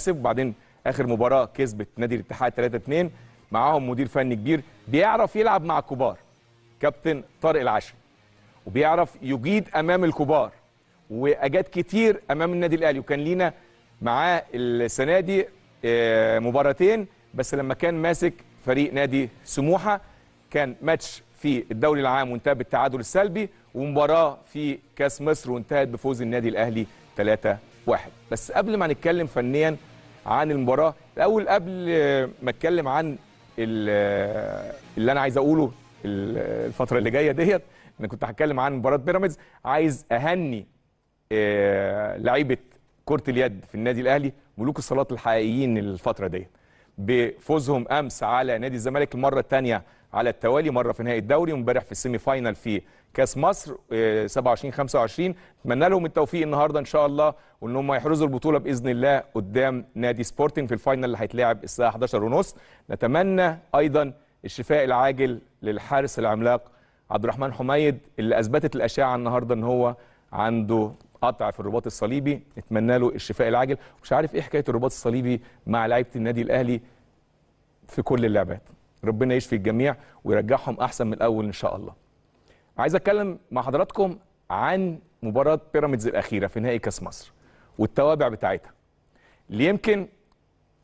مكاسب وبعدين آخر مباراة كسبت نادي الاتحاد 3 2 معاهم مدير فني كبير بيعرف يلعب مع الكبار كابتن طارق العشري وبيعرف يجيد أمام الكبار. وأجاد كتير أمام النادي الأهلي. وكان لينا معاه السنة دي آه، مباراتين. بس لما كان ماسك فريق نادي سموحة كان ماتش في الدوري العام وانتهى بالتعادل السلبي. ومباراة في كأس مصر وانتهت بفوز النادي الأهلي 3 1 بس قبل ما نتكلم فنيا عن المباراه. الأول قبل ما اتكلم عن ال- اللي أنا عايز اقوله ال- الفترة اللي جاية ديت أنا كنت هتكلم عن مباراه بيراميدز. عايز اهني آه، لعيبه كره اليد في النادي الاهلي ملوك الصالات الحقيقيين الفترة دي بفوزهم امس على نادي الزمالك المره الثانية على التوالي مرة في نهائي الدوري وامبارح في ال semi final في كاس مصر آه، 27 25 اتمنى لهم التوفيق النهارده إن شاء الله وإن هم يحرزوا البطولة بإذن الله قدام نادي سبورتنج في ال final اللي هيتلعب الساعة 11 ونص. نتمنى أيضا الشفاء العاجل للحارس العملاق عبد الرحمن حميد اللي أثبتت الأشعة النهارده إن هو عنده قطع في الرباط الصليبي. نتمنى له الشفاء العاجل. مش عارف إيه حكاية الرباط الصليبي مع لعيبة النادي الأهلي في كل اللعبات. ربنا يشفي الجميع ويرجعهم أحسن من الأول إن شاء الله. عايز اتكلم مع حضراتكم عن مباراة بيراميدز الأخيرة في نهائي كأس مصر والتوابع بتاعتها. اللي يمكن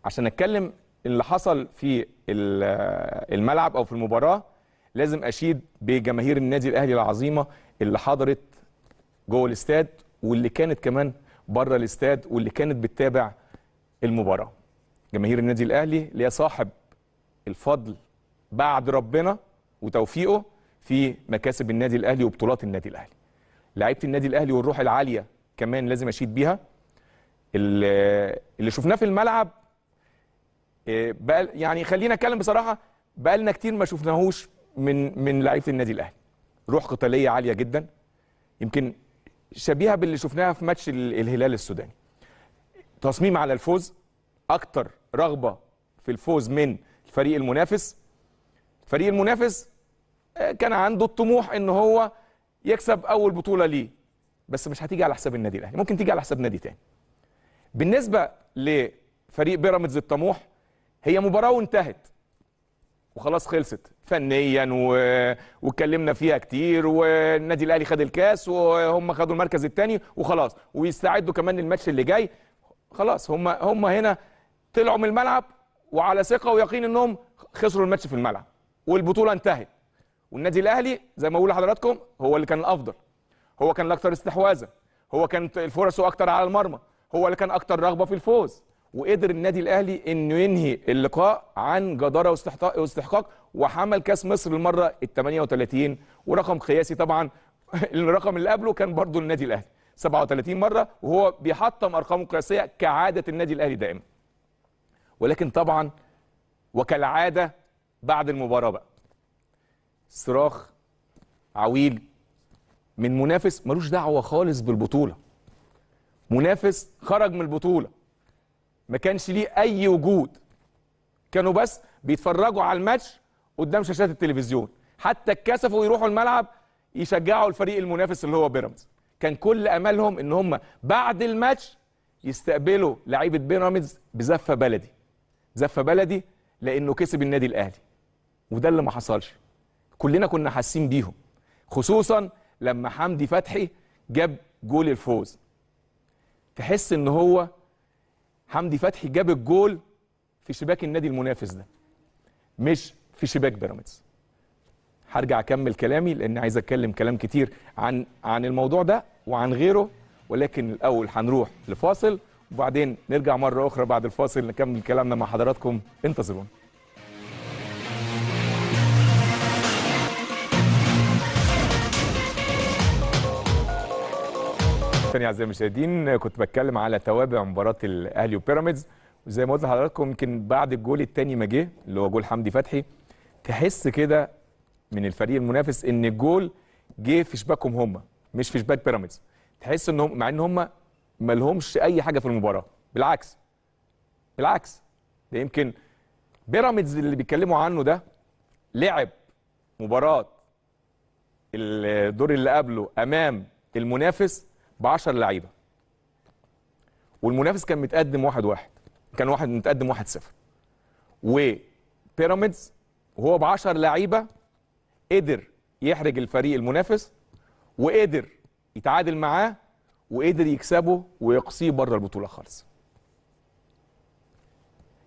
عشان اتكلم اللي حصل في ال- الملعب أو في المباراة لازم أشيد بجماهير النادي الأهلي العظيمة اللي حضرت جوه الاستاد واللي كانت كمان بره الاستاد واللي كانت بتتابع المباراة. جماهير النادي الأهلي اللي هي صاحب الفضل بعد ربنا وتوفيقه في مكاسب النادي الأهلي وبطولات النادي الأهلي. لعيبة النادي الأهلي والروح العالية كمان لازم أشيد بيها. اللي شفناه في الملعب إيه، بقى يعني خلينا اتكلم بصراحة بقى لنا كتير ما شفناهوش من من لعيبة النادي الأهلي. روح قتالية عالية جدا. يمكن شبيهة باللي شفناها في ماتش ال- الهلال السوداني. تصميم على الفوز أكتر رغبة في الفوز من الفريق المنافس. الفريق المنافس آه، كان عنده الطموح إن هو يكسب أول بطولة ليه. بس مش هتيجي على حساب النادي الأهلي. ممكن تيجي على حساب نادي تاني. بالنسبة لفريق بيراميدز الطموح هي مباراة وانتهت. وخلاص خلصت. فنيا و... واتكلمنا فيها كتير والنادي الأهلي خد الكاس وهم خدوا المركز الثاني وخلاص. ويستعدوا كمان للماتش اللي جاي. خلاص هم هم هنا طلعوا من الملعب وعلى ثقة ويقين إنهم خسروا الماتش في الملعب. والبطولة انتهت. والنادي الأهلي زي ما بقول لحضراتكم هو اللي كان الأفضل. هو كان الأكثر استحواذا. هو كانت الفرص أكتر على المرمى. هو اللي كان أكتر رغبة في الفوز. وقدر النادي الأهلي إنه ينهي اللقاء عن جدارة واستحقاق وحمل كأس مصر المره ال 38 ورقم قياسي طبعا الرقم اللي قبله كان برضه النادي الأهلي. 37 مرة وهو بيحطم أرقامه القياسية كعادة النادي الأهلي دائما. ولكن طبعا وكالعادة بعد المباراة بقى. صراخ عويل. من منافس ملوش دعوة خالص بالبطولة. منافس خرج من البطولة. ما كانش ليه أي وجود. كانوا بس بيتفرجوا على الماتش قدام شاشات التلفزيون. حتى اتكسفوا يروحوا الملعب يشجعوا الفريق المنافس اللي هو بيراميدز. كان كل املهم إن هم بعد الماتش يستقبلوا لعيبة بيراميدز بزفة بلدي. زفة بلدي لأنه كسب النادي الأهلي. وده اللي ما حصلش. كلنا كنا حاسين بيهم خصوصا لما حمدي فتحي جاب جول الفوز. تحس إن هو حمدي فتحي جاب الجول في شباك النادي المنافس ده مش في شباك بيراميدز. هرجع أكمل كلامي لأن عايز أتكلم كلام كتير عن عن الموضوع ده وعن غيره ولكن الأول هنروح لفاصل وبعدين نرجع مرة أخرى بعد الفاصل نكمل كلامنا مع حضراتكم. انتظرونا. تاني أعزائي المشاهدين كنت بتكلم على توابع مباراة الأهلي وبيراميدز. وزي ما قلت لحضراتكم يمكن بعد الجول الثاني ما جه اللي هو جول حمدي فتحي تحس كده من الفريق المنافس إن الجول جه في شباكهم هم مش في شباك بيراميدز. تحس انهم مع إن هم ما لهمش أي حاجة في المباراة. بالعكس. بالعكس. ده يمكن بيراميدز اللي بيتكلموا عنه ده لعب مباراة الدور اللي قبله أمام المنافس ب 10 لعيبة. والمنافس كان متقدم واحد واحد. كان واحد متقدم 1-0 وبيراميدز وهو ب 10 لعيبة قدر يحرج الفريق المنافس وقدر يتعادل معاه وقدر يكسبه ويقصيه بره البطولة خالص.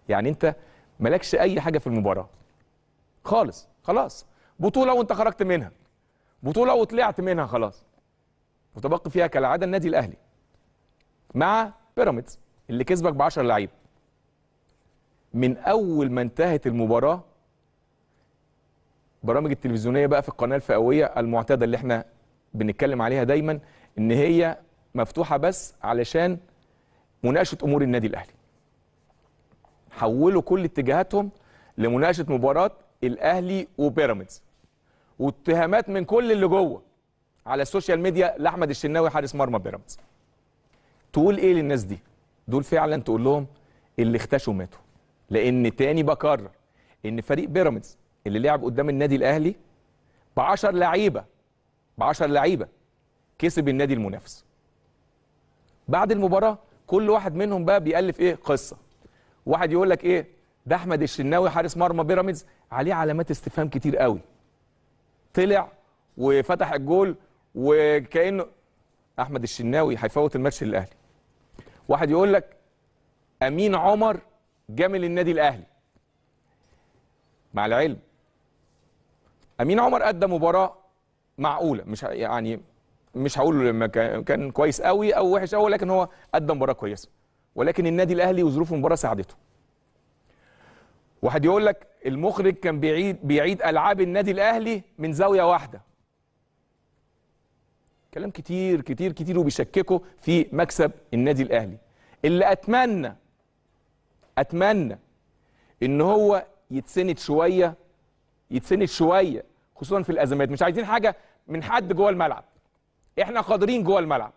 يعني انت مالكش أي حاجة في المباراة. خالص خلاص. بطولة وانت خرجت منها. بطولة وطلعت منها خلاص. وتبقى فيها كالعادة النادي الأهلي مع بيراميدز اللي كسبك ب 10 لعيبه من أول ما انتهت المباراة برامج التلفزيونية بقى في القناة الفئوية المعتادة اللي إحنا بنتكلم عليها دايما إن هي مفتوحة بس علشان مناقشة أمور النادي الأهلي. حولوا كل اتجاهاتهم لمناقشة مباراة الأهلي وبيراميدز. واتهامات من كل اللي جوه. على ال social media لأحمد الشناوي حارس مرمى بيراميدز. تقول إيه للناس دي؟ دول فعلا تقول لهم اللي اختشوا ماتوا. لأن تاني بكرر إن فريق بيراميدز اللي لعب قدام النادي الأهلي ب 10 لعيبة ب 10 لعيبة كسب النادي المنافس. بعد المباراة كل واحد منهم بقى بيألف إيه؟ قصة. واحد يقول لك إيه؟ ده أحمد الشناوي حارس مرمى بيراميدز عليه علامات استفهام كتير قوي. طلع وفتح الجول وكأنه أحمد الشناوي هيفوت الماتش للأهلي. واحد يقول لك أمين عمر جامل النادي الأهلي. مع العلم. أمين عمر أدى مباراة معقولة. مش يعني مش هقول كان كويس قوي أو وحش قوي لكن هو أدى مباراة كويسة. ولكن النادي الأهلي وظروف المباراة ساعدته. واحد يقول لك المخرج كان بيعيد بيعيد ألعاب النادي الأهلي من زاوية واحدة. كلام كتير كتير كتير وبيشككوا في مكسب النادي الأهلي. اللي أتمنى أتمنى إن هو يتسند شوية يتسند شوية خصوصا في الأزمات. مش عايزين حاجة من حد جوه الملعب. إحنا قادرين جوه الملعب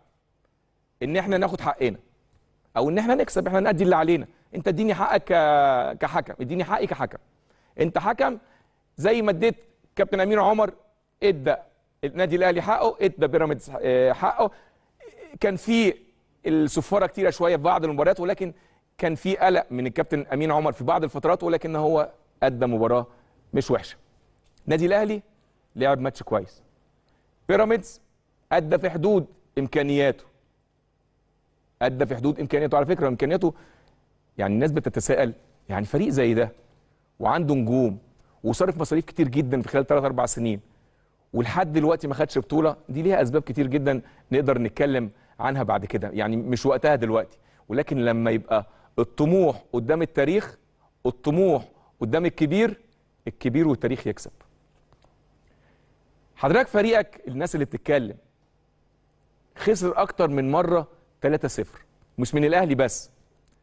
إن إحنا ناخد حقنا أو إن إحنا نكسب إحنا نأدي اللي علينا. أنت اديني حقك كحكم اديني حقي كحكم. أنت حكم زي ما اديت كابتن امين عمر ادى النادي الأهلي حقه ادى بيراميدز آه، حقه. كان في الصفارة كتيرة شوية في بعض المباريات ولكن كان في قلق من الكابتن أمين عمر في بعض الفترات ولكن هو أدى مباراة مش وحشة. النادي الأهلي لعب ماتش كويس. بيراميدز أدى في حدود إمكانياته. أدى في حدود إمكانياته. على فكرة إمكانياته يعني الناس بتتساءل يعني فريق زي ده وعنده نجوم وصرف مصاريف كتير جدا في خلال 3 4 سنين ولحد دلوقتي ما خدش بطولة. دي ليها أسباب كتير جدا نقدر نتكلم عنها بعد كده. يعني مش وقتها دلوقتي. ولكن لما يبقى الطموح قدام التاريخ الطموح قدام الكبير الكبير والتاريخ يكسب. حضرتك فريقك الناس اللي بتتكلم خسر أكتر من مرة 3-0 مش من الأهلي بس.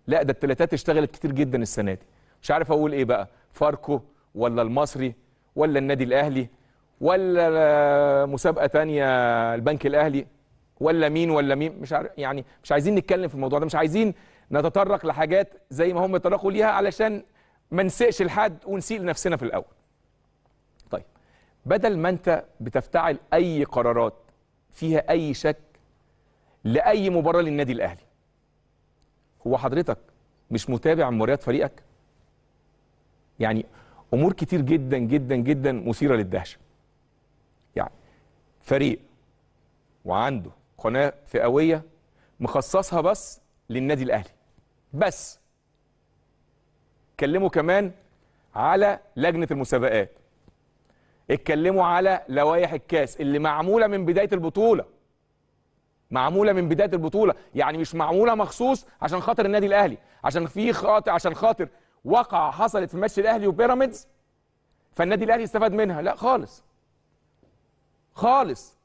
لا ده التلاتات اشتغلت كتير جدا السنة دي. مش عارف أقول إيه بقى. فاركو ولا المصري ولا النادي الأهلي ولا مسابقة تانية البنك الأهلي؟ ولا مين ولا مين؟ مش عارف يعني مش عايزين نتكلم في الموضوع ده مش عايزين نتطرق لحاجات زي ما هم يتطرقوا ليها علشان ما نسقش لحد ونسيء لنفسنا في الأول. طيب بدل ما أنت بتفتعل أي قرارات فيها أي شك لأي مباراة للنادي الأهلي هو حضرتك مش متابع مباريات فريقك؟ يعني أمور كتير جدا جدا جدا مثيرة للدهشة. فريق وعنده قناة فئوية مخصصها بس للنادي الأهلي. بس. اتكلموا كمان على لجنة المسابقات. اتكلموا على لوائح الكاس اللي معمولة من بداية البطولة. معمولة من بداية البطولة. يعني مش معمولة مخصوص عشان خاطر النادي الأهلي. عشان في خاطر عشان خاطر وقعة حصلت في ماتش الأهلي وبيراميدز فالنادي الأهلي استفاد منها. لا خالص. خالص.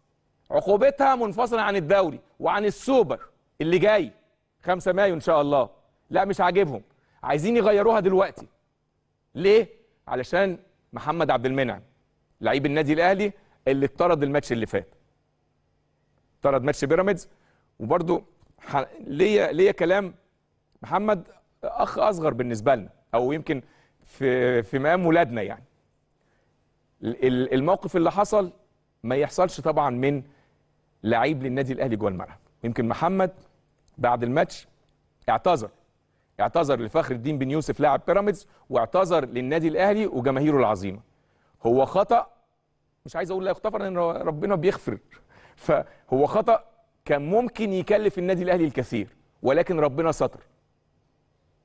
عقوبتها منفصلة عن الدوري وعن السوبر اللي جاي. 5 مايو إن شاء الله. لا مش عاجبهم. عايزين يغيروها دلوقتي. ليه؟ علشان محمد عبد المنعم لعيب النادي الأهلي اللي اتطرد الماتش اللي فات. طرد ماتش بيراميدز. وبرده ح... ليا ليا كلام. محمد أخ أصغر بالنسبة لنا أو يمكن في في مقام ولادنا يعني. ال- ال- الموقف اللي حصل ما يحصلش طبعا من لعيب للنادي الأهلي جوه الملعب. يمكن محمد بعد الماتش اعتذر اعتذر لفخر الدين بن يوسف لاعب بيراميدز واعتذر للنادي الأهلي وجماهيره العظيمة. هو خطأ مش عايز أقول لا يغتفر ان ربنا بيغفر. فهو خطأ كان ممكن يكلف النادي الأهلي الكثير ولكن ربنا ستر.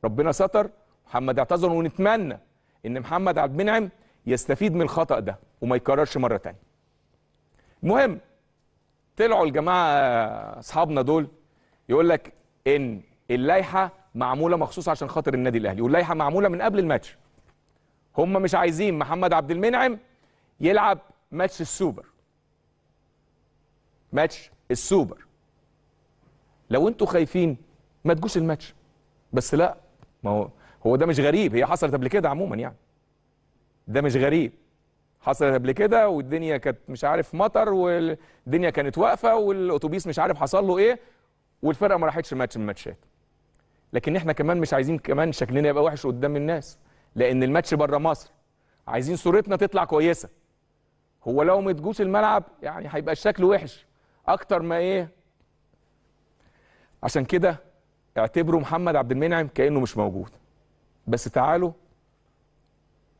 ربنا ستر محمد اعتذر ونتمنى إن محمد عبد المنعم يستفيد من الخطأ ده وما يكررش مرة تانية. المهم طلعوا الجماعة أصحابنا دول يقول لك إن اللائحة معمولة مخصوص عشان خاطر النادي الأهلي واللائحة معمولة من قبل الماتش. هم مش عايزين محمد عبد المنعم يلعب ماتش السوبر. ماتش السوبر. لو أنتوا خايفين ما تجوش الماتش. بس لا ما هو هو ده مش غريب. هي حصلت قبل كده عموما يعني. ده مش غريب. حصلت قبل كده والدنيا كانت مش عارف مطر والدنيا كانت واقفة والأتوبيس مش عارف حصل له إيه والفرقة ما راحتش ماتش من الماتشات. لكن إحنا كمان مش عايزين كمان شكلنا يبقى وحش قدام الناس لأن الماتش بره مصر. عايزين صورتنا تطلع كويسة. هو لو ما تجوش الملعب يعني هيبقى الشكل وحش. أكتر ما إيه عشان كده اعتبروا محمد عبد المنعم كأنه مش موجود. بس تعالوا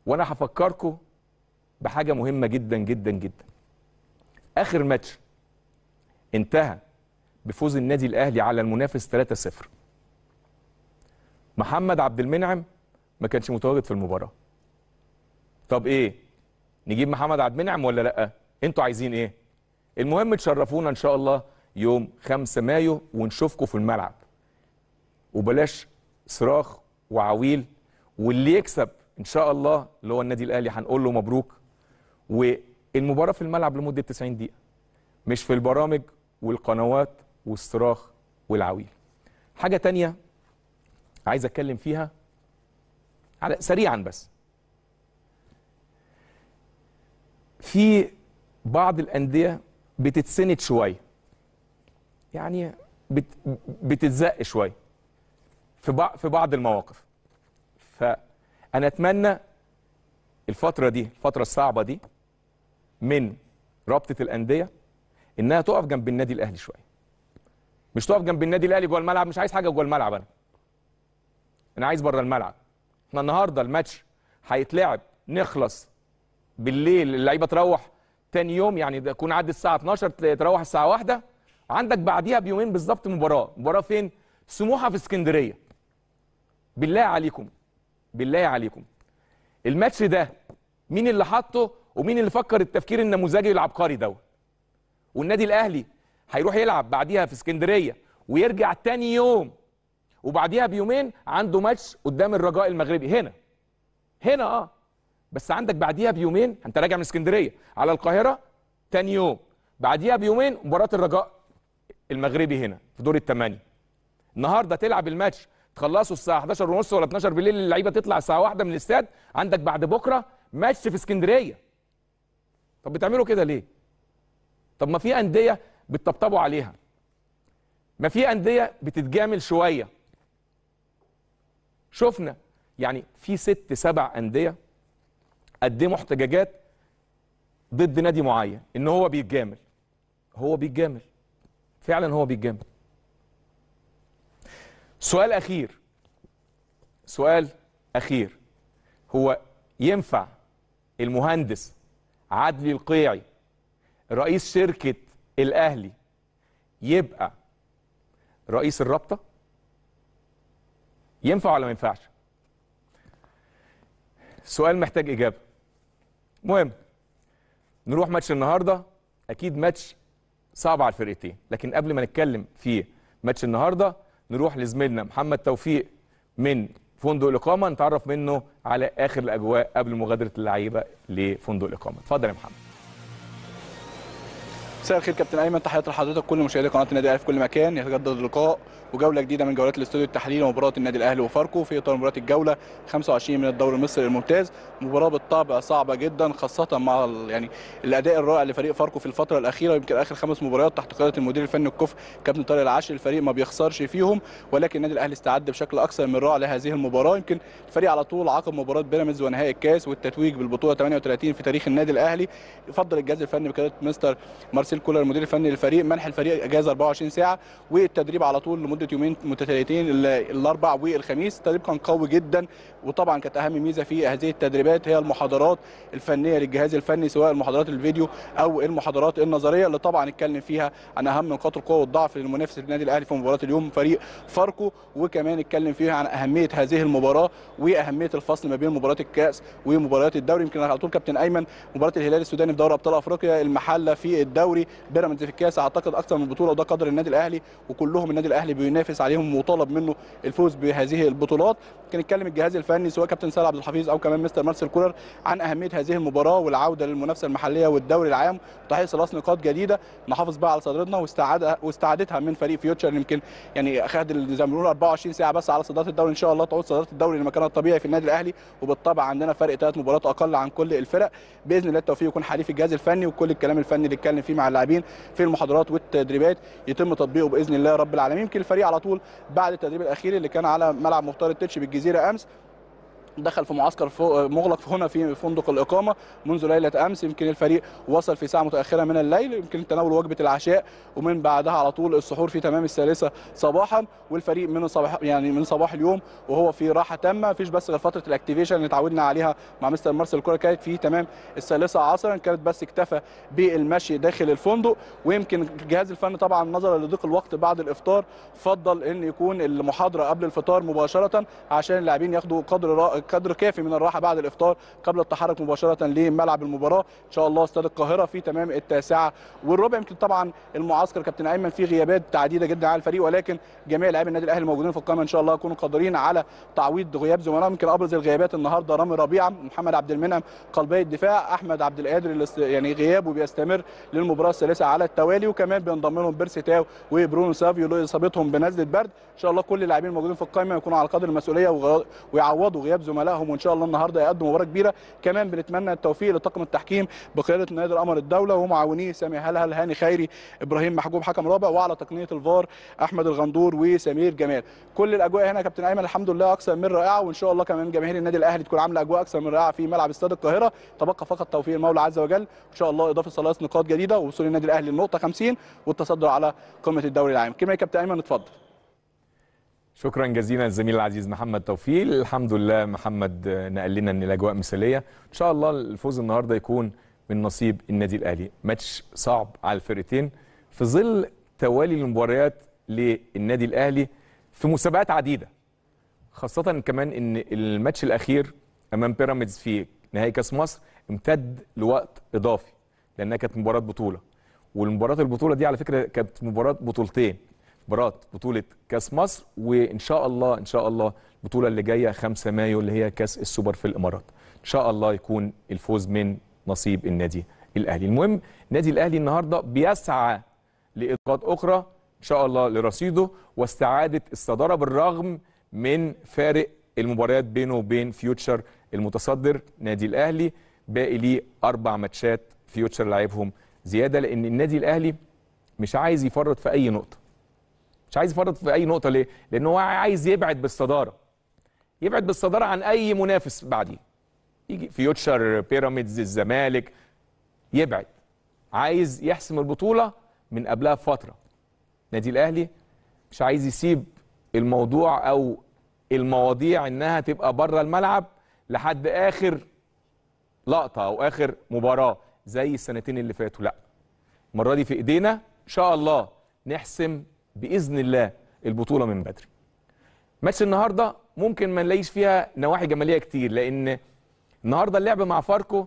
وأنا هفكركم بحاجة مهمة جدا جدا جدا. آخر ماتش انتهى بفوز النادي الأهلي على المنافس 3-0 محمد عبد المنعم ما كانش متواجد في المباراة. طب إيه؟ نجيب محمد عبد المنعم ولا لأ؟ أنتوا عايزين إيه؟ المهم تشرفونا إن شاء الله يوم 5 مايو ونشوفكم في الملعب. وبلاش صراخ وعويل واللي يكسب إن شاء الله اللي هو النادي الأهلي هنقول له مبروك. والمباراة في الملعب لمدة 90 دقيقة مش في البرامج والقنوات والصراخ والعويل. حاجة تانية عايز أتكلم فيها على سريعا بس. في بعض الأندية بتتسند شوية يعني بت بتتزق شوية في بعض في بعض المواقف. فأنا أتمنى الفترة دي الفترة الصعبة دي من رابطة الأندية إنها تقف جنب النادي الأهلي شوية. مش تقف جنب النادي الأهلي جوه الملعب مش عايز حاجة جوه الملعب أنا. أنا عايز بره الملعب. إحنا النهارده الماتش هيتلعب نخلص بالليل اللعيبة تروح تاني يوم يعني تكون عدت الساعة 12 تروح الساعة 1 عندك بعديها بيومين بالظبط مباراة. مباراة فين؟ سموحة في اسكندرية. بالله عليكم. بالله عليكم. الماتش ده مين اللي حطه ومين اللي فكر التفكير النموذجي العبقري دوت والنادي الأهلي هيروح يلعب بعديها في اسكندرية ويرجع تاني يوم وبعديها بيومين عنده ماتش قدام الرجاء المغربي. هنا. هنا آه. بس عندك بعديها بيومين أنت راجع من اسكندرية على القاهرة تاني يوم. بعديها بيومين مباراة الرجاء المغربي هنا في دور الثمانيه النهارده تلعب الماتش تخلصوا الساعة 11 ونص ولا 12 بالليل اللعيبة تطلع الساعة 1 من الاستاد. عندك بعد بكرة ماتش في اسكندرية. طب بتعملوا كده ليه؟ طب ما في أندية بتطبطبوا عليها. ما في أندية بتتجامل شوية. شفنا يعني في ست سبع أندية قدموا احتجاجات ضد نادي معين إن هو بيتجامل. هو بيتجامل. فعلا هو بيتجامل. سؤال أخير. سؤال أخير. هو ينفع المهندس عدلي القيعي رئيس شركة الأهلي يبقى رئيس الرابطة؟ ينفع ولا ما ينفعش؟ سؤال محتاج إجابة. مهم. نروح ماتش النهارده. أكيد ماتش صعب على الفرقتين لكن قبل ما نتكلم في ماتش النهارده نروح لزميلنا محمد توفيق من فندق الإقامة. نتعرف منه على آخر الأجواء قبل مغادرة اللعيبة لفندق الإقامة. اتفضل يا محمد. مساء الخير كابتن ايمن تحياتي لحضرتك كل مشاهدي قناة النادي الأهلي في كل مكان يتجدد اللقاء وجولة جديدة من جولات الاستوديو التحليلي ومباراة النادي الأهلي وفاركو في إطار مباراة الجولة 25 من الدوري المصري الممتاز. مباراة بالطبع صعبة جدا خاصة مع يعني الأداء الرائع لفريق فاركو في الفترة الأخيرة يمكن آخر خمس مباريات تحت قيادة المدير الفني الكفء كابتن طارق العاشر الفريق ما بيخسرش فيهم ولكن النادي الأهلي استعد بشكل أكثر من رائع لهذه المباراة. يمكن الفريق على طول عقب مباراة بيراميدز ونهائي الكاس والتتويج بالبطولة 38 في تاريخ النادي الأهلي. يفضل الجهاز الفني بقيادة مستر مارسيل مارسيل كولر المدير الفني للفريق منح الفريق إجازة 24 ساعة والتدريب على طول لمدة يومين متتاليتين ال- الأربع والخميس. التدريب كان قوي جدا وطبعا كانت أهم ميزة في هذه التدريبات هي المحاضرات الفنية للجهاز الفني سواء المحاضرات الفيديو أو المحاضرات النظرية اللي طبعا اتكلم فيها عن أهم نقاط القوة والضعف للمنافس النادي الأهلي في مباراة اليوم فريق فاركو وكمان اتكلم فيها عن أهمية هذه المباراة وأهمية الفصل ما بين مباراة الكأس ومباريات الدوري. يمكن على طول كابتن أيمن مباراة الهلال السوداني في دوري أبطال أفريقيا المحلة في الدوري. بيراميدز في الكاس. أعتقد أكثر من بطولة وده قدر النادي الأهلي وكلهم النادي الأهلي بينافس عليهم وطالب منه الفوز بهذه البطولات. كان يتكلم الجهاز الفني سواء كابتن سيد عبد الحفيظ أو كمان مستر مارسيل كولر عن أهمية هذه المباراة والعودة للمنافسة المحلية والدوري العام وتحقيق ثلاث نقاط جديدة نحافظ بقى على صدرتنا واستعاد واستعادتها من فريق فيوتشر. يمكن يعني ال- زي ما بنقول 24 ساعة بس على صدارة الدوري. إن شاء الله تعود صدارة الدوري لمكانها الطبيعي في النادي الأهلي. وبالطبع عندنا فرق ثلاث مباريات أقل عن كل الفرق. بإذن الله التوفيق يكون حليف الجهاز الفني وكل الكلام الفني اللي اتكلم فيه مع اللاعبين في المحاضرات والتدريبات يتم تطبيقه بإذن الله رب العالمين. يمكن الفريق على طول بعد التدريب الأخير اللي كان على ملعب مختار التتش بالجزيرة أمس دخل في معسكر مغلق هنا في فندق الإقامة منذ ليلة أمس. يمكن الفريق وصل في ساعة متأخرة من الليل يمكن تناول وجبة العشاء ومن بعدها على طول السحور في تمام الثالثة صباحا. والفريق من صباح يعني من صباح اليوم وهو في راحة تامة. مفيش بس غير فترة ال activation اللي اتعودنا عليها مع مستر مارسيل كوره كانت في تمام الثالثة عصرا كانت بس اكتفى بالمشي داخل الفندق. ويمكن الجهاز الفني طبعا نظرا لضيق الوقت بعد الإفطار فضل إن يكون المحاضرة قبل الفطار مباشرة عشان اللاعبين ياخدوا قدر را... قدر كافي من الراحة بعد الإفطار قبل التحرك مباشرة لملعب المباراة. إن شاء الله استاد القاهرة في تمام التاسعة. والربع يمكن طبعا المعسكر كابتن أيمن فيه غيابات عديده جدا على الفريق ولكن جميع لاعبي النادي الأهلي الموجودين في القائمه إن شاء الله يكونوا قادرين على تعويض غياب زملائهم يمكن أبرز الغيابات النهارده رامي ربيعة محمد عبد المنعم قلبي الدفاع أحمد عبد القادر يعني غيابه بيستمر للمباراة الثالثة على التوالي. وكمان بينضم لهم بيرسي تاو وبرونو سافيو لاصابتهم بنزلة برد. إن شاء الله كل اللاعبين الموجودين في القائمه يكونوا على قدر المسؤولية ويعوضوا غياب زملائهم وإن شاء الله النهارده يقدموا مباراة كبيرة. كمان بنتمنى التوفيق لطاقم التحكيم بقيادة نادي القمر الدولة ومعاونيه سامي هلهل هاني خيري إبراهيم محجوب حكم رابع وعلى تقنية الفار أحمد الغندور وسمير جمال. كل الأجواء هنا يا كابتن أيمن الحمد لله أكثر من رائعة وإن شاء الله كمان جماهير النادي الأهلي تكون عاملة أجواء أكثر من رائعة في ملعب استاد القاهرة. تبقى فقط توفيق المولى عز وجل. إن شاء الله إضافة ثلاث نقاط جديدة ووصول النادي الأهلي للنقطه 50 والتصدر على قمة الدوري العام. كلمة يا كابتن أيمن اتفضل. شكرا جزيلا الزميل العزيز محمد توفيق. الحمد لله محمد نقل لنا إن الأجواء مثالية. إن شاء الله الفوز النهارده يكون من نصيب النادي الأهلي. ماتش صعب على الفرقتين. في ظل توالي المباريات للنادي الأهلي في مسابقات عديدة خاصة كمان إن الماتش الأخير أمام بيراميدز في نهائي كأس مصر امتد لوقت إضافي لأنها كانت مباراة بطولة. والمباراة البطولة دي على فكرة كانت مباراة بطولتين. مباراة بطولة كأس مصر وإن شاء الله إن شاء الله البطولة اللي جاية 5 مايو اللي هي كأس السوبر في الإمارات. إن شاء الله يكون الفوز من نصيب النادي الأهلي. المهم النادي الأهلي النهارده بيسعى لاضافات أخرى إن شاء الله لرصيده واستعادة الصدارة بالرغم من فارق المباريات بينه وبين فيوتشر المتصدر نادي الأهلي. باقي ليه أربع ماتشات فيوتشر لعبهم زيادة لأن النادي الأهلي مش عايز يفرط في أي نقطة. مش عايز يفرط في أي نقطة ليه؟ لأن هو عايز يبعد بالصدارة. يبعد بالصدارة عن أي منافس بعديه. يجي فيوتشر بيراميدز الزمالك يبعد. عايز يحسم البطولة من قبلها بفترة. نادي الأهلي مش عايز يسيب الموضوع أو المواضيع إنها تبقى بره الملعب لحد آخر لقطة أو آخر مباراة زي السنتين اللي فاتوا. لا. المرة دي في إيدينا. إن شاء الله نحسم بإذن الله البطولة من بدري. ماتش النهارده ممكن ما نلاقيش فيها نواحي جمالية كتير لأن النهارده اللعب مع فاركو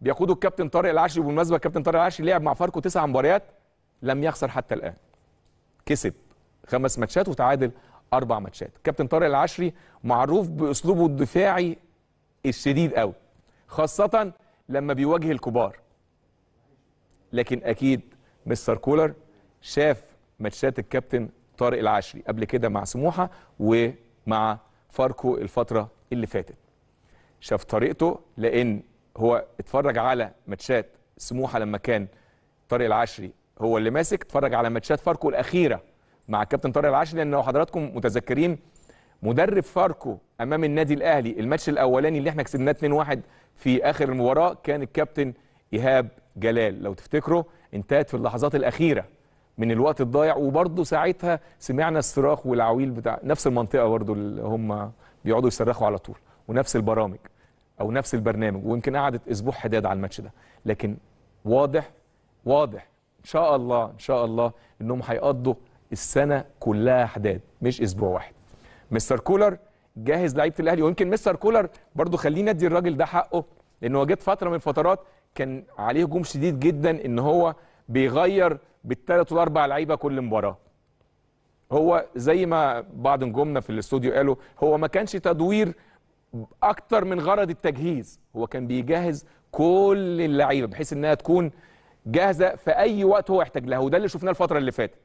بيقوده الكابتن طارق العشري وبالمناسبه الكابتن طارق العشري لعب مع فاركو تسع مباريات لم يخسر حتى الآن. كسب خمس ماتشات وتعادل أربع ماتشات. كابتن طارق العشري معروف بأسلوبه الدفاعي الشديد قوي خاصة لما بيواجه الكبار. لكن أكيد مستر كولر شاف ماتشات الكابتن طارق العشري قبل كده مع سموحة ومع فاركو الفترة اللي فاتت. شاف طريقته لأن هو اتفرج على ماتشات سموحة لما كان طارق العشري هو اللي ماسك اتفرج على ماتشات فاركو الأخيرة مع الكابتن طارق العشري لأن لو حضراتكم متذكرين مدرب فاركو أمام النادي الأهلي الماتش الأولاني اللي إحنا كسبناه 2-1 في آخر المباراة كان الكابتن إيهاب جلال. لو تفتكروا انتهت في اللحظات الأخيرة من الوقت الضايع. وبرضه ساعتها سمعنا الصراخ والعويل بتاع نفس المنطقة برضه اللي هم بيقعدوا يصرخوا على طول ونفس البرامج أو نفس البرنامج ويمكن قعدت أسبوع حداد على الماتش ده. لكن واضح واضح إن شاء الله إن شاء الله إنهم هيقضوا السنة كلها حداد مش أسبوع واحد. مستر كولر جاهز لعيبة الأهلي ويمكن مستر كولر برضو خليني أدي الراجل ده حقه لأنه جت فترة من الفترات كان عليه هجوم شديد جدا إن هو بيغير بالثلاث والأربع لعيبة كل مباراة. هو زي ما بعض نجومنا في الاستوديو قالوا هو ما كانش تدوير أكتر من غرض التجهيز. هو كان بيجهز كل اللعيبة بحيث إنها تكون جاهزة في أي وقت هو يحتاج لها. وده اللي شفناه الفترة اللي فاتت.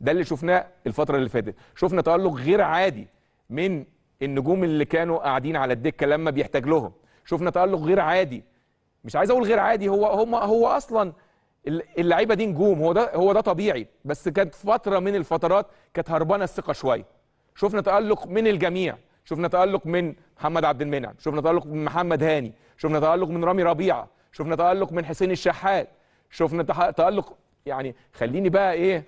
ده اللي شفناه الفترة اللي فاتت. شفنا تألق غير عادي من النجوم اللي كانوا قاعدين على الدكة لما بيحتاج لهم. شفنا تألق غير عادي. مش عايز أقول غير عادي هو هم هو أصلا اللعيبة دي نجوم هو ده هو ده طبيعي. بس كانت فترة من الفترات كانت هربانة الثقة شوية. شفنا تألق من الجميع. شفنا تألق من محمد عبد المنعم. شفنا تألق من محمد هاني. شفنا تألق من رامي ربيعة. شفنا تألق من حسين الشحات. شفنا تألق يعني خليني بقى إيه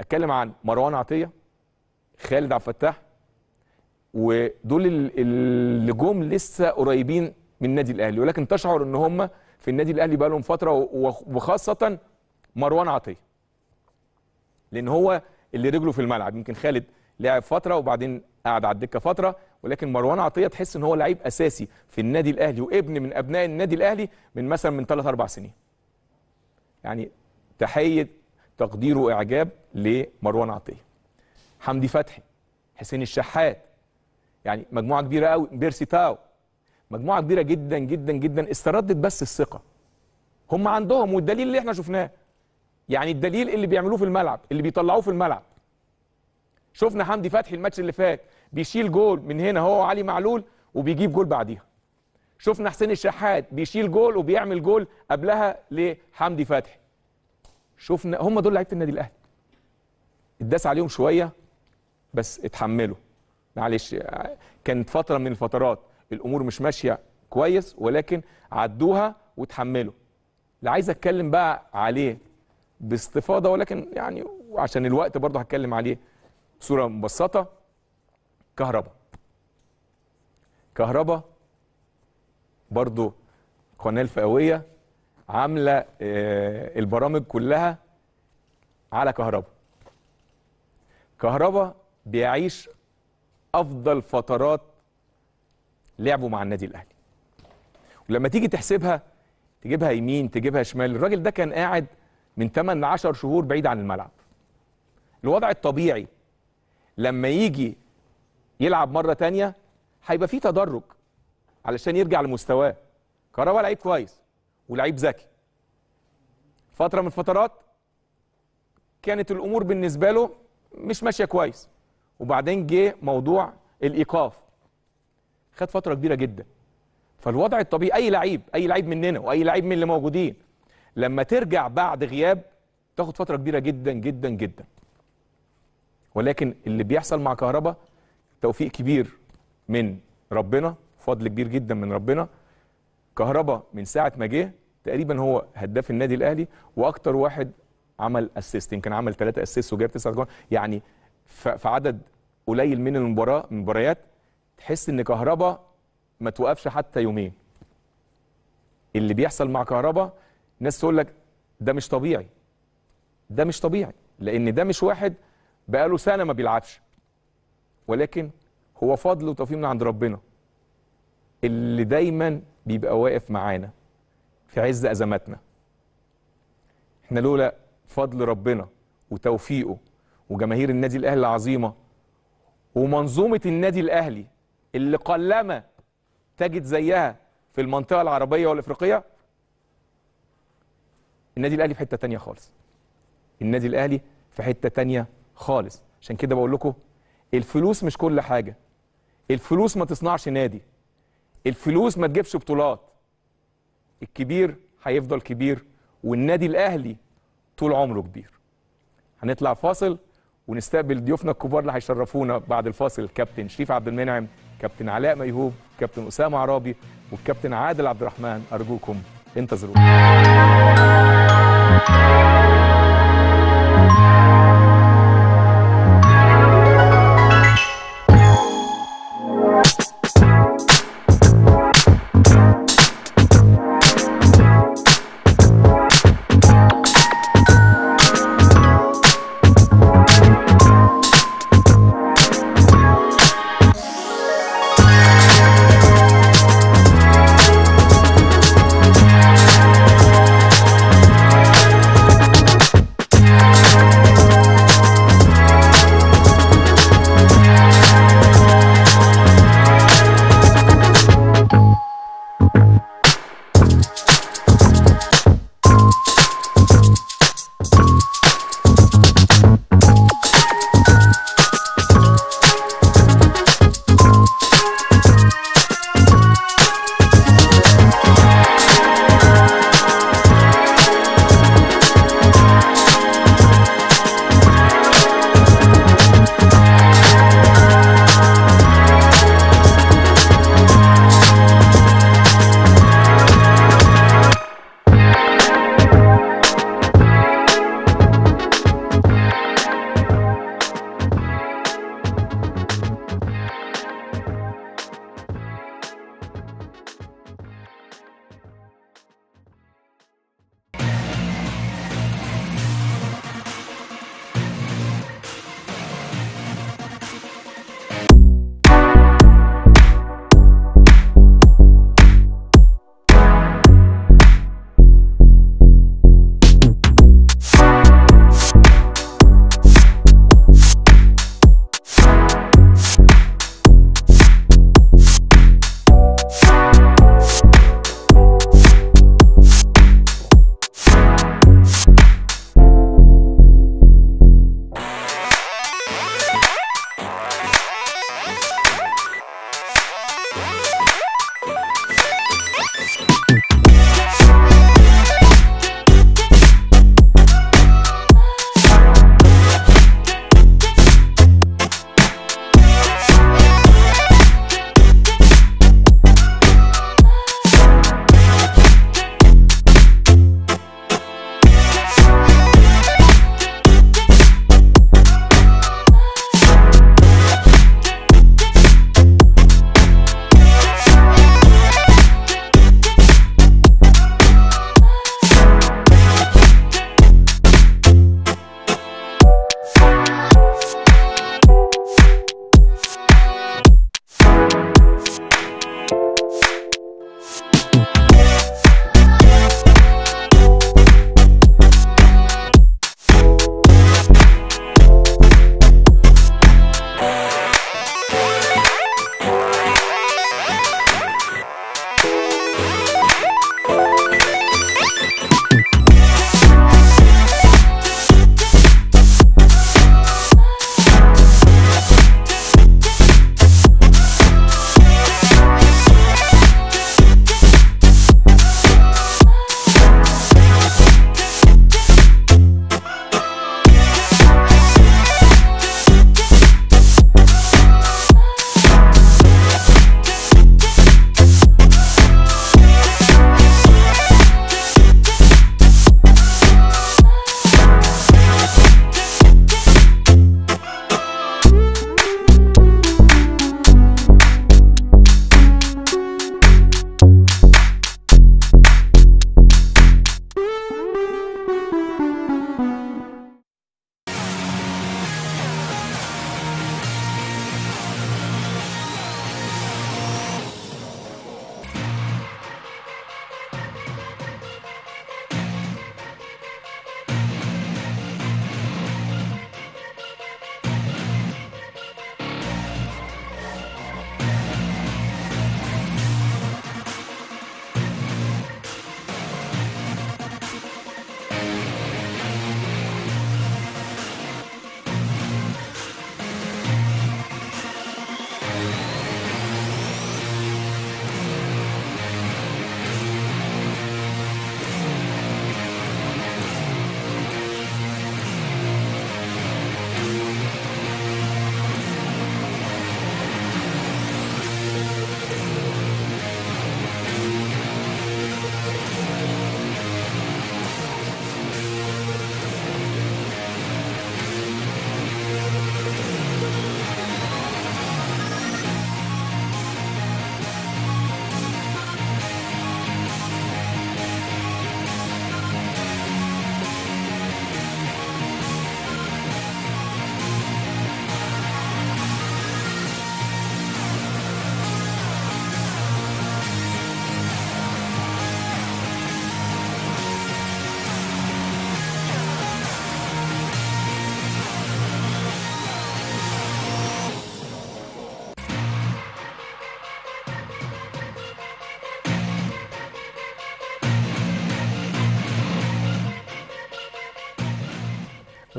أتكلم عن مروان عطية خالد عبد الفتاح ودول اللي جم لسه قريبين من النادي الأهلي. ولكن تشعر إن هم في النادي الأهلي بقى لهم فترة وخاصة مروان عطية. لأن هو اللي رجله في الملعب. يمكن خالد لعب فترة وبعدين قعد على الدكة فترة ولكن مروان عطية تحس إن هو لعيب أساسي في النادي الأهلي وابن من أبناء النادي الأهلي من مثلا من ثلاث أربع سنين. يعني تحية تقدير وإعجاب لمروان عطية. حمدي فتحي حسين الشحات. يعني مجموعة كبيرة قوي بيرسي تاو. مجموعة كبيرة جدا جدا جدا استردت بس الثقة. هم عندهم والدليل اللي إحنا شفناه. يعني الدليل اللي بيعملوه في الملعب اللي بيطلعوه في الملعب. شفنا حمدي فتحي الماتش اللي فات بيشيل جول من هنا هو علي معلول وبيجيب جول بعديها. شفنا حسين الشحات بيشيل جول وبيعمل جول قبلها لحمدي فتحي. شفنا هم دول لعيبة النادي الأهلي. اتداس عليهم شوية بس اتحملوا. معلش كانت فترة من الفترات الأمور مش ماشية كويس ولكن عدوها وتحملوا اللي عايز أتكلم بقى عليه باستفاضة ولكن يعني عشان الوقت برضه هتكلم عليه بصورة مبسطة. كهربا كهربا برضه قناة الفئوية عاملة البرامج كلها على كهربا كهربا بيعيش أفضل فترات لعبه مع النادي الأهلي. ولما تيجي تحسبها تجيبها يمين تجيبها شمال الراجل ده كان قاعد من 8 ل 10 شهور بعيد عن الملعب. الوضع الطبيعي لما يجي يلعب مرة تانية هيبقى فيه تدرج علشان يرجع لمستواه. كهربا لعيب كويس ولعيب ذكي. فترة من الفترات كانت الأمور بالنسبة له مش ماشية كويس. وبعدين جه موضوع الإيقاف. خد فترة كبيرة جدا. فالوضع الطبيعي أي لعيب أي لعيب مننا وأي لعيب من اللي موجودين لما ترجع بعد غياب تاخد فترة كبيرة جدا جدا جدا. ولكن اللي بيحصل مع كهربا توفيق كبير من ربنا فضل كبير جدا من ربنا. كهربا من ساعة ما جه تقريبا هو هداف النادي الأهلي وأكتر واحد عمل assist يمكن عمل ثلاثة assist وجاب تسعة جوان. يعني في عدد قليل من المباراة المباريات تحس إن كهربا ما توقفش حتى يومين. اللي بيحصل مع كهربا ناس تقول لك ده مش طبيعي. ده مش طبيعي لأن ده مش واحد بقاله سنة ما بيلعبش. ولكن هو فضل وتوفيق من عند ربنا. اللي دايما بيبقى واقف معانا في عز أزماتنا. إحنا لولا فضل ربنا وتوفيقه وجماهير النادي الأهلي العظيمة ومنظومة النادي الأهلي اللي قلما تجد زيها في المنطقة العربية والإفريقية النادي الأهلي في حتة تانية خالص. النادي الأهلي في حتة تانية خالص. عشان كده بقول لكم الفلوس مش كل حاجة. الفلوس ما تصنعش نادي. الفلوس ما تجيبش بطولات. الكبير هيفضل كبير والنادي الأهلي طول عمره كبير. هنطلع فاصل ونستقبل ضيوفنا الكبار اللي هيشرفونا بعد الفاصل. الكابتن شريف عبد المنعم كابتن علاء ميهوب كابتن أسامة عرابي والكابتن عادل عبد الرحمن أرجوكم انتظرونا.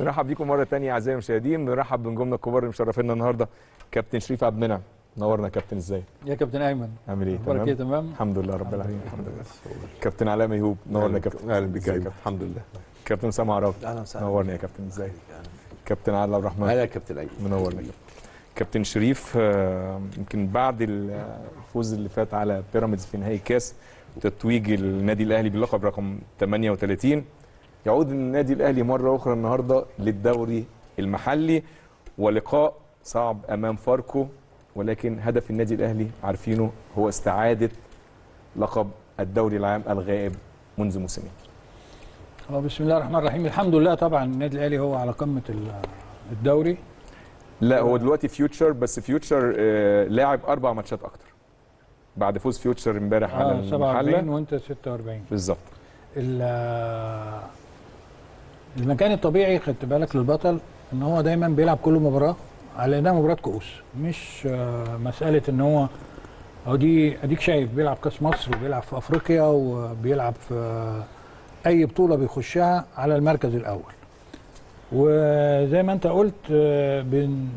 بنرحب بيكم مرة تانية أعزائي المشاهدين. بنرحب بنجومنا الكبار اللي مشرفينا النهارده كابتن شريف عبد المنعم نورنا يا كابتن إزاي؟ يا كابتن أيمن. عامل إيه؟ أخبارك إيه؟ تمام؟ تمام الحمد لله رب العالمين. الحمد لله. كابتن علاء ميهوب نورنا يا كابتن. أهلا بك؟ كابتن؟ الحمد لله. كابتن اسامه عرابي أهلا وسهلا. نورنا يا كابتن إزاي؟ كابتن عادل عبد الرحمن. أهلا يا كابتن أيمن. منورنا يا كابتن. كابتن شريف آه، يمكن بعد الفوز اللي فات على بيراميدز في نهائي كاس تتويج النادي الأهلي باللقب رقم 38 يعود النادي الأهلي مرة أخرى النهارده للدوري المحلي ولقاء صعب أمام فاركو ولكن هدف النادي الأهلي عارفينه هو استعادة لقب الدوري العام الغائب منذ موسمين. هو بسم الله الرحمن الرحيم. الحمد لله طبعا النادي الأهلي هو على قمة ال- الدوري. لا هو دلوقتي فيوتشر بس فيوتشر آه لاعب أربع ماتشات أكتر. بعد فوز فيوتشر امبارح على آه 47 المحله وأنت 46 بالظبط. ال- المكان الطبيعي خدت بالك للبطل إن هو دايما بيلعب كل مباراة على إنها مباراة كؤوس مش آه، مسألة إن هو هو دي أديك شايف بيلعب كأس مصر وبيلعب في أفريقيا وبيلعب في أي بطولة بيخشها على المركز الأول. وزي ما أنت قلت آه، بن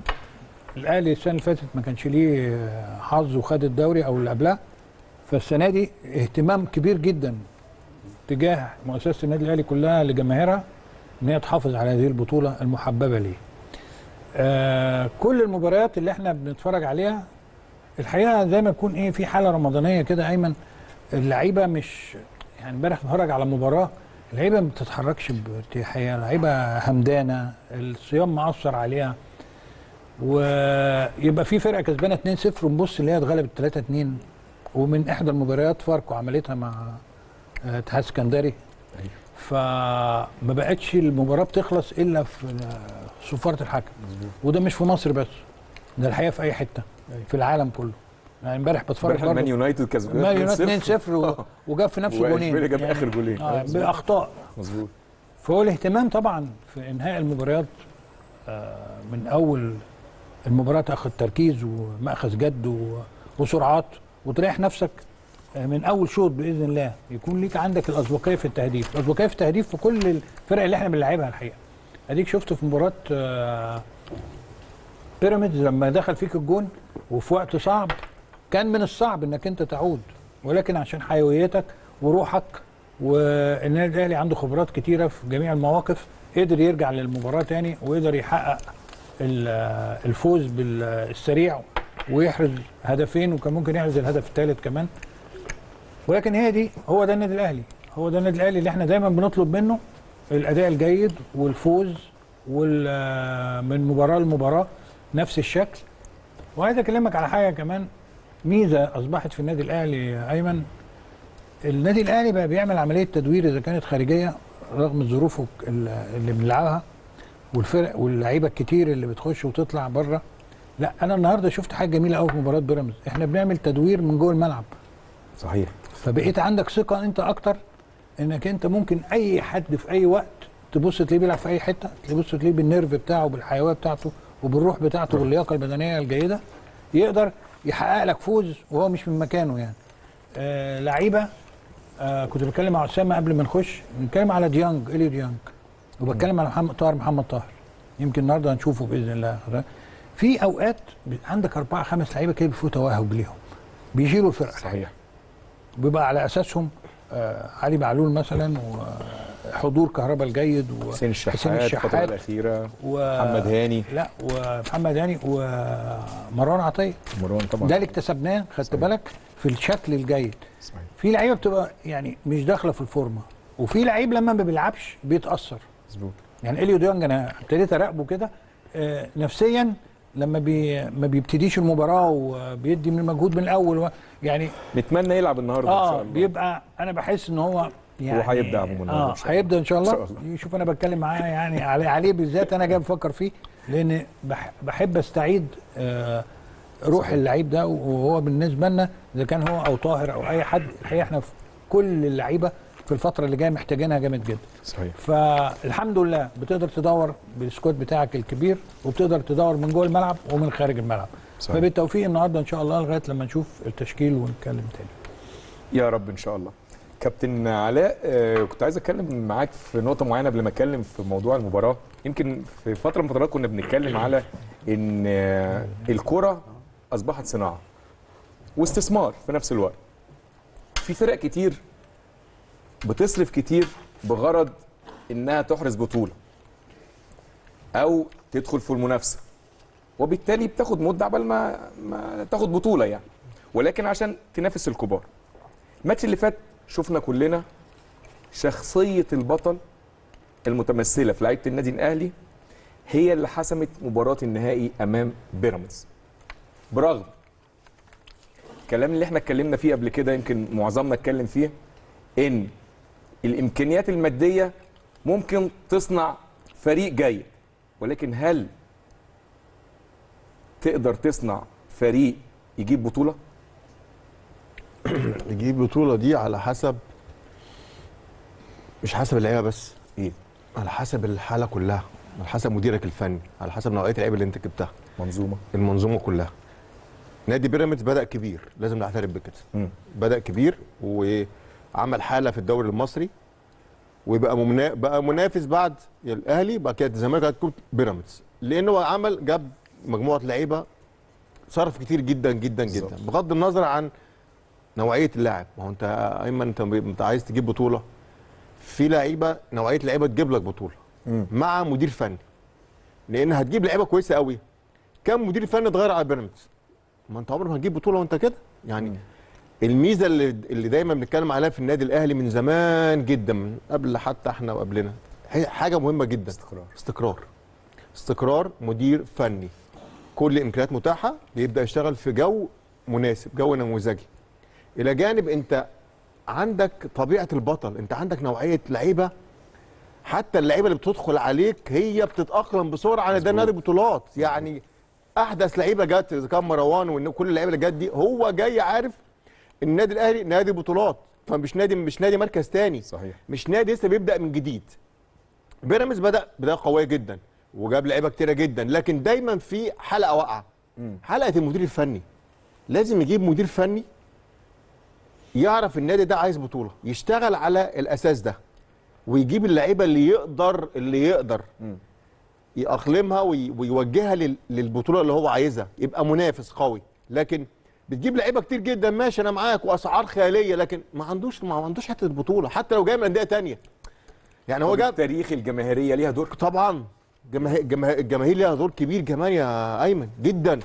الأهلي السنة اللي فاتت ما كانش ليه آه، حظ وخد الدوري أو اللي قبلها فالسنة دي اهتمام كبير جدا تجاه مؤسسة النادي الأهلي كلها لجماهيرها. إن هي تحافظ على هذه البطولة المحببة ليه. آه كل المباريات اللي إحنا بنتفرج عليها الحقيقة زي ما يكون إيه في حالة رمضانية كده أيمن اللعيبة مش يعني امبارح بتفرج على مباراة اللعيبة ما بتتحركش بارتياحية، لعيبه همدانة، الصيام مأثر عليها. ويبقى في فرقة كسبانة 2-0 ونبص اللي هي اتغلبت 3-2 ومن إحدى المباريات فاركو عملتها مع آه، اتحاد اسكندري. فما بقتش المباراة بتخلص إلا في صفارة الحكم. وده مش في مصر بس ده الحقيقة في أي حتة في العالم كله. يعني امبارح بتفرج برضه يونايتد كسبان مان يونايتد 2-0 و- آه. وجاب في نفسه وإشبيليا جونين جاب آخر جولين. آه. بأخطاء. مظبوط. فهو الاهتمام طبعا في إنهاء المباريات آه، من أول المباراة تاخد تركيز ومأخذ جد و- وسرعات وتريح نفسك. من أول شوط بإذن الله يكون ليك عندك الاسبقيه في التهديف، الاسبقيه في التهديف في كل الفرق اللي إحنا بنلعبها الحقيقة. أديك شفت في مباراة آه، بيراميدز لما دخل فيك الجون وفي وقت صعب كان من الصعب إنك أنت تعود. ولكن عشان حيويتك وروحك والنادي الأهلي عنده خبرات كتيرة في جميع المواقف قدر يرجع للمباراة تاني وقدر يحقق ال- الفوز بالسريع ويحرز هدفين وكان ممكن يحرز الهدف الثالث كمان. ولكن هي دي هو ده النادي الأهلي. هو ده النادي الأهلي اللي إحنا دايما بنطلب منه الأداء الجيد والفوز وال من مباراة لمباراة نفس الشكل. وعايز أكلمك على حاجة كمان ميزة أصبحت في النادي الأهلي أيمن. النادي الأهلي بقى بيعمل عملية تدوير إذا كانت خارجية رغم الظروف اللي بنلعبها والفرق واللعيبة الكتير اللي بتخش وتطلع بره. لا أنا النهارده شفت حاجة جميلة قوي في مباراة بيراميدز. إحنا بنعمل تدوير من جوه الملعب. صحيح. فبقيت عندك ثقة أنت أكتر إنك أنت ممكن أي حد في أي وقت تبص تلاقيه بيلعب في أي حتة تبص تلاقيه بالنيرف بتاعه بالحيويه بتاعته وبالروح بتاعته واللياقة البدنية الجيدة يقدر يحقق لك فوز وهو مش من مكانه يعني. آه لعيبة آه كنت بتكلم مع أسامة قبل ما نخش بنتكلم على ديانج اليو ديانج وبتكلم على محمد طاهر محمد طاهر. يمكن النهارده هنشوفه بإذن الله. في أوقات عندك أربعة خمس لعيبة كده بيفوتوا توهج ليهم بيشيلوا الفرقة. صحيح. بيبقى على أساسهم آه علي معلول مثلا وحضور كهرباء الجيد حسين الشحات الفترة الأخيرة و... محمد هاني. لا ومحمد هاني ومروان عطية. مروان طبعا. ده اللي اكتسبناه خدت بالك؟ في الشكل الجيد. صحيح. في لعيبة بتبقى يعني مش داخلة في الفورمة وفي لعيب لما ما بيلعبش بيتأثر. مظبوط. يعني إليو ديونج أنا ابتديت أراقبه كده آه نفسيا لما بي ما بيبتديش المباراة وبيدي من المجهود من الأول و... يعني نتمنى يلعب النهارده آه ان شاء الله. بيبقى أنا بحس إن هو يعني هو هيبدأ عموما آه هيبدأ إن شاء الله, شاء الله. يشوف أنا بتكلم معاه يعني عليه, عليه بالذات أنا جاي بفكر فيه لأن بح بحب أستعيد آه روح اللعيب ده وهو بالنسبة لنا إذا كان هو أو طاهر أو أي حد الحقيقة إحنا في كل اللعيبة في الفترة اللي جاية محتاجينها جامد جدا. صحيح. فالحمد لله بتقدر تدور بالسكواد بتاعك الكبير وبتقدر تدور من جوه الملعب ومن خارج الملعب. صحيح. فبالتوفيق النهارده إن شاء الله لغاية لما نشوف التشكيل ونتكلم تاني. يا رب إن شاء الله. كابتن علاء آه، كنت عايز أتكلم معاك في نقطة معينة قبل ما أتكلم في موضوع المباراة. يمكن في فترة من الفترات كنا بنتكلم على إن آه، الكرة أصبحت صناعة. واستثمار في نفس الوقت. في فرق كتير بتصرف كتير بغرض إنها تحرز بطولة أو تدخل في المنافسة وبالتالي بتاخد مدة عبال ما ما تاخد بطولة يعني. ولكن عشان تنافس الكبار. الماتش اللي فات شفنا كلنا شخصية البطل المتمثلة في لعيبة النادي الأهلي هي اللي حسمت مباراة النهائي أمام بيراميدز. برغم الكلام اللي إحنا اتكلمنا فيه قبل كده يمكن معظمنا اتكلم فيه إن الإمكانيات المادية ممكن تصنع فريق جيد ولكن هل تقدر تصنع فريق يجيب بطولة؟ يجيب بطولة دي على حسب مش حسب اللعيبة بس إيه؟ على حسب الحالة كلها على حسب مديرك الفني على حسب نوعية اللعيبة اللي انت جبتها. منظومة. المنظومة كلها. نادي بيراميدز بدأ كبير لازم نعترف بكده. بدأ كبير وعمل حالة في الدوري المصري ويبقى منا... بقى منافس بعد الأهلي بقى كانت الزمالك هتكون بيراميدز. لأنه هو عمل جاب مجموعة لعيبة صرف كتير جدا جدا جدا. بالظبط. بغض النظر عن نوعية اللاعب. ما هو أنت أيمن أنت أنت عايز تجيب بطولة. في لعيبة نوعية لعيبة تجيب لك بطولة. مم. مع مدير فني. لأن هتجيب لعيبة كويسة قوي كم مدير فني اتغير على بيراميدز؟ ما أنت عمرك ما هتجيب بطولة وأنت كده. يعني مم. الميزة اللي اللي دايما بنتكلم عليها في النادي الأهلي من زمان جدا من قبل حتى إحنا وقبلنا هي حاجة مهمة جدا. استقرار. استقرار. استقرار مدير فني. كل الامكانيات متاحة بيبدا يشتغل في جو مناسب جو نموذجي. إلى جانب أنت عندك طبيعة البطل أنت عندك نوعية لعيبة حتى اللعيبة اللي بتدخل عليك هي بتتأقلم بسرعة على ده مظبوط. نادي بطولات. يعني أحدث لعيبة جت اذا كان مروان وإن كل اللعيبة اللي جت دي هو جاي عارف النادي الأهلي نادي بطولات فمش نادي مش نادي مركز تاني. صحيح. مش نادي لسه بيبدأ من جديد. بيراميدز بدأ بداية قوية جدا وجاب لعيبة كتيرة جدا لكن دايما في حلقة واقعة. حلقة المدير الفني. لازم يجيب مدير فني يعرف النادي ده عايز بطولة يشتغل على الأساس ده ويجيب اللعيبة اللي يقدر اللي يقدر. يأقلمها وي- ويوجهها لل- للبطولة اللي هو عايزها. يبقى منافس قوي. لكن بتجيب لعيبة كتير جدا ماشي أنا معاك وأسعار خيالية لكن ما عندوش ما عندوش حتة البطوله حتى لو جاي من أندية تانية. يعني هو جاب التاريخ الجماهيرية ليها دور طبعا جماهير جماهير الجماهير ليها دور كبير كمان يا أيمن جدا.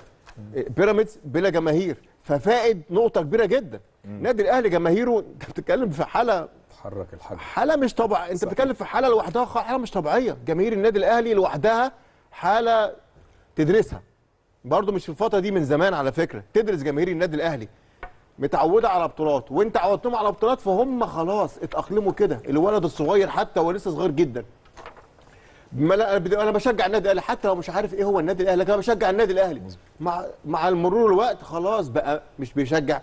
بيراميدز بلا جماهير ففائد نقطة كبيرة جدا. النادي الأهلي جماهيره أنت بتتكلم في حالة تحرك الحاجة حالة مش طبيعية أنت. بتتكلم في حالة لوحدها حالة مش طبيعية. جماهير النادي الأهلي لوحدها حالة تدرسها. برضو مش في الفترة دي من زمان على فكرة. تدرس جماهير النادي الأهلي. متعودة على بطولات. وانت عودتهم على بطولات فهم خلاص اتأقلموا كده. الولد الصغير حتى هو لسه صغير جدا. أنا بشجع النادي الأهلي. حتى لو مش عارف إيه هو النادي الأهلي لكن أنا بشجع النادي الأهلي. مع مع المرور الوقت خلاص بقى مش بيشجع.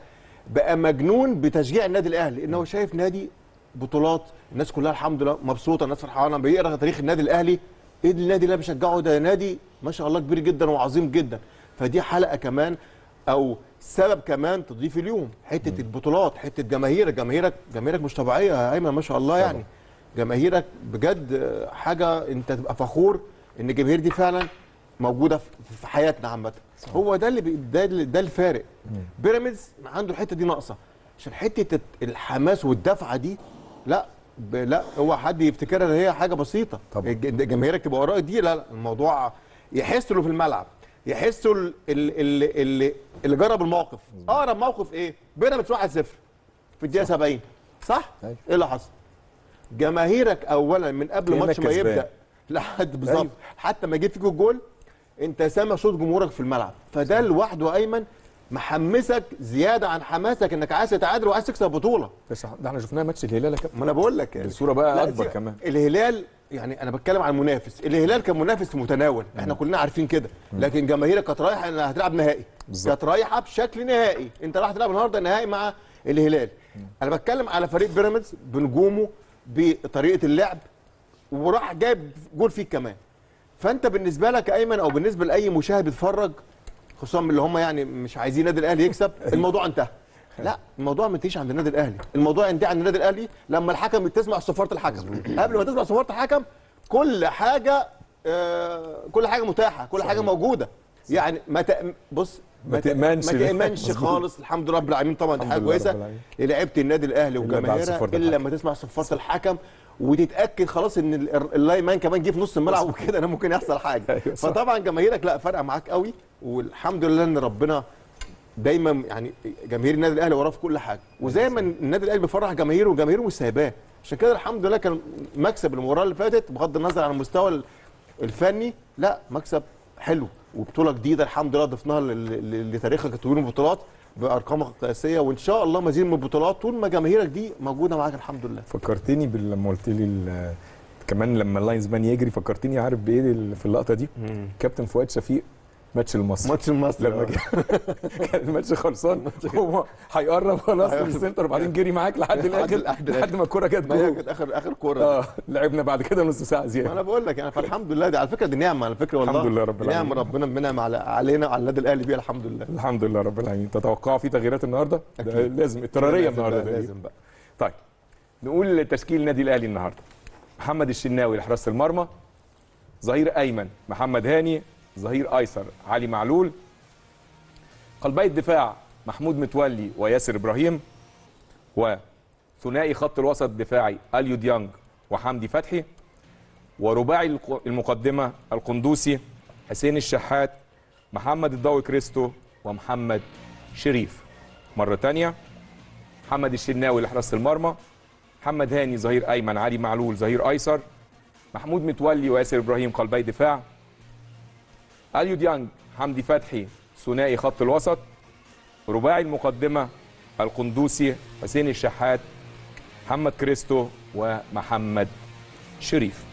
بقى مجنون بتشجيع النادي الأهلي. إن هو شايف نادي بطولات. الناس كلها الحمد لله مبسوطة الناس فرحانة. بيقرأ تاريخ النادي الأهلي. إيه النادي اللي أنا بشجعه؟ ده نادي ما شاء الله كبير جدا وعظيم جدا. فدي حلقة كمان أو سبب كمان تضيف اليوم. حتة البطولات حتة جماهيرك. جماهيرك جماهيرك مش طبيعية يا أيمن ما شاء الله يعني. جماهيرك بجد حاجة أنت تبقى فخور إن الجماهير دي فعلا موجودة في حياتنا عامة. هو ده اللي بي- ده اللي- ده الفارق. بيراميدز عنده الحتة دي ناقصة. عشان حتة الحماس والدفعة دي لا لا هو حد يفتكرها إن هي حاجة بسيطة. طبعا. جماهيرك تبقى وراك دي لا لا الموضوع يحسوا في الملعب يحسوا ال- ال- اللي اللي اللي جرب الموقف. أقرب موقف إيه؟ بيراميدز 1-0 في الدقيقة 70 صح؟ أيوة. إيه اللي حصل؟ جماهيرك اولا من قبل الماتش ما. يبدأ. لحد بالظبط. أيوة. حتى ما يجيب فيك الجول أنت سامع صوت جمهورك في الملعب. فده لوحده ايمن محمسك زيادة عن حماسك إنك عايز تتعادل وعايز تكسب بطولة. بس ده إحنا شفناها ماتش الهلال يا كابتن. ما أنا بقول لك يعني. الصورة بقى أكبر كمان. الهلال يعني أنا بتكلم عن المنافس. الهلال كان منافس متناول. إحنا كلنا عارفين كده. لكن جماهيرك كانت رايحة إنها هتلعب نهائي. كانت رايحة بشكل نهائي. أنت رايح تلعب النهارده نهائي مع الهلال. أنا بتكلم على فريق بيراميدز بنجومه بطريقة اللعب وراح جايب جول فيك كمان. فأنت بالنسبة لك أيمن أو بالنسبة لأي مشاهد بيتفرج خصوصا اللي هم يعني مش عايزين النادي الأهلي يكسب الموضوع انتهى. لا الموضوع ما ينتهيش عند النادي الأهلي. الموضوع ينتهي عند النادي الأهلي لما الحكم تسمع صفارة الحكم. قبل ما تسمع صفارة الحكم كل حاجة آه كل حاجة متاحة كل حاجة موجودة. يعني ما تأم بص ما تأمنش. ما تأمنش خالص. الحمد لله رب العالمين. طبعا دي حاجة كويسة. لعيبه النادي الأهلي صفارة إلا. لما تسمع صفارة الحكم وتتأكد خلاص إن ال- ال linesman كمان جه في نص الملعب وكده أنا ممكن يحصل حاجة. أيوة. فطبعا جماهيرك لا فارقه معاك قوي. والحمد لله إن ربنا دايما يعني جماهير النادي الأهلي وراه في كل حاجة. وزي ما النادي الأهلي بيفرح جماهيره وجماهيره مش سايباه. عشان كده الحمد لله كان مكسب المباراة اللي فاتت بغض النظر عن المستوى ال- الفني. لا مكسب حلو وبطولة جديدة الحمد لله ضفناها لتاريخك كتطوير البطولات بارقامك القياسيه وإن شاء الله مزيد من البطولات طول ما جماهيرك دي موجودة معاك الحمد لله. فكرتني لما قلت لي ال- كمان لما ال linesman يجري فكرتني عارف بإيه في اللقطة دي؟ كابتن فؤاد شفيق ماتش المصري. ماتش المصري لما آه. كان الماتش خلصان. هو هيقرب خلاص من ال center وبعدين جري معاك لحد الآخر لحد ما الكوره جت جول كانت اخر آخر كورة آه لعبنا بعد كده نص ساعة زيادة. أنا بقول لك يعني فالحمد لله دي على فكرة دي نعمة على فكرة والله. الحمد لله رب العالمين. نعمة ربنا منعم على علينا وعلى النادي الأهلي بيها الحمد لله. الحمد لله رب العالمين. تتوقعوا في تغييرات النهارده؟ ده أكيد. لازم اضطراريه النهارده بقى،. لازم بقى. طيب نقول تشكيل النادي الأهلي النهارده. محمد الشناوي لحراسة المرمى ظهير أيمن محمد هاني ظهير ايسر علي معلول قلبي الدفاع محمود متولي وياسر إبراهيم وثنائي خط الوسط الدفاعي اليو ديانج وحمدي فتحي ورباعي المقدمة القندوسي حسين الشحات محمد الضوي كريستو ومحمد شريف. مرة تانية محمد الشناوي لحراسة المرمى محمد هاني ظهير أيمن علي معلول ظهير أيسر محمود متولي وياسر إبراهيم قلبي دفاع اليو ديانج حمدي فتحي ثنائي خط الوسط رباعي المقدمة القندوسي حسين الشحات محمد كريستو ومحمد شريف.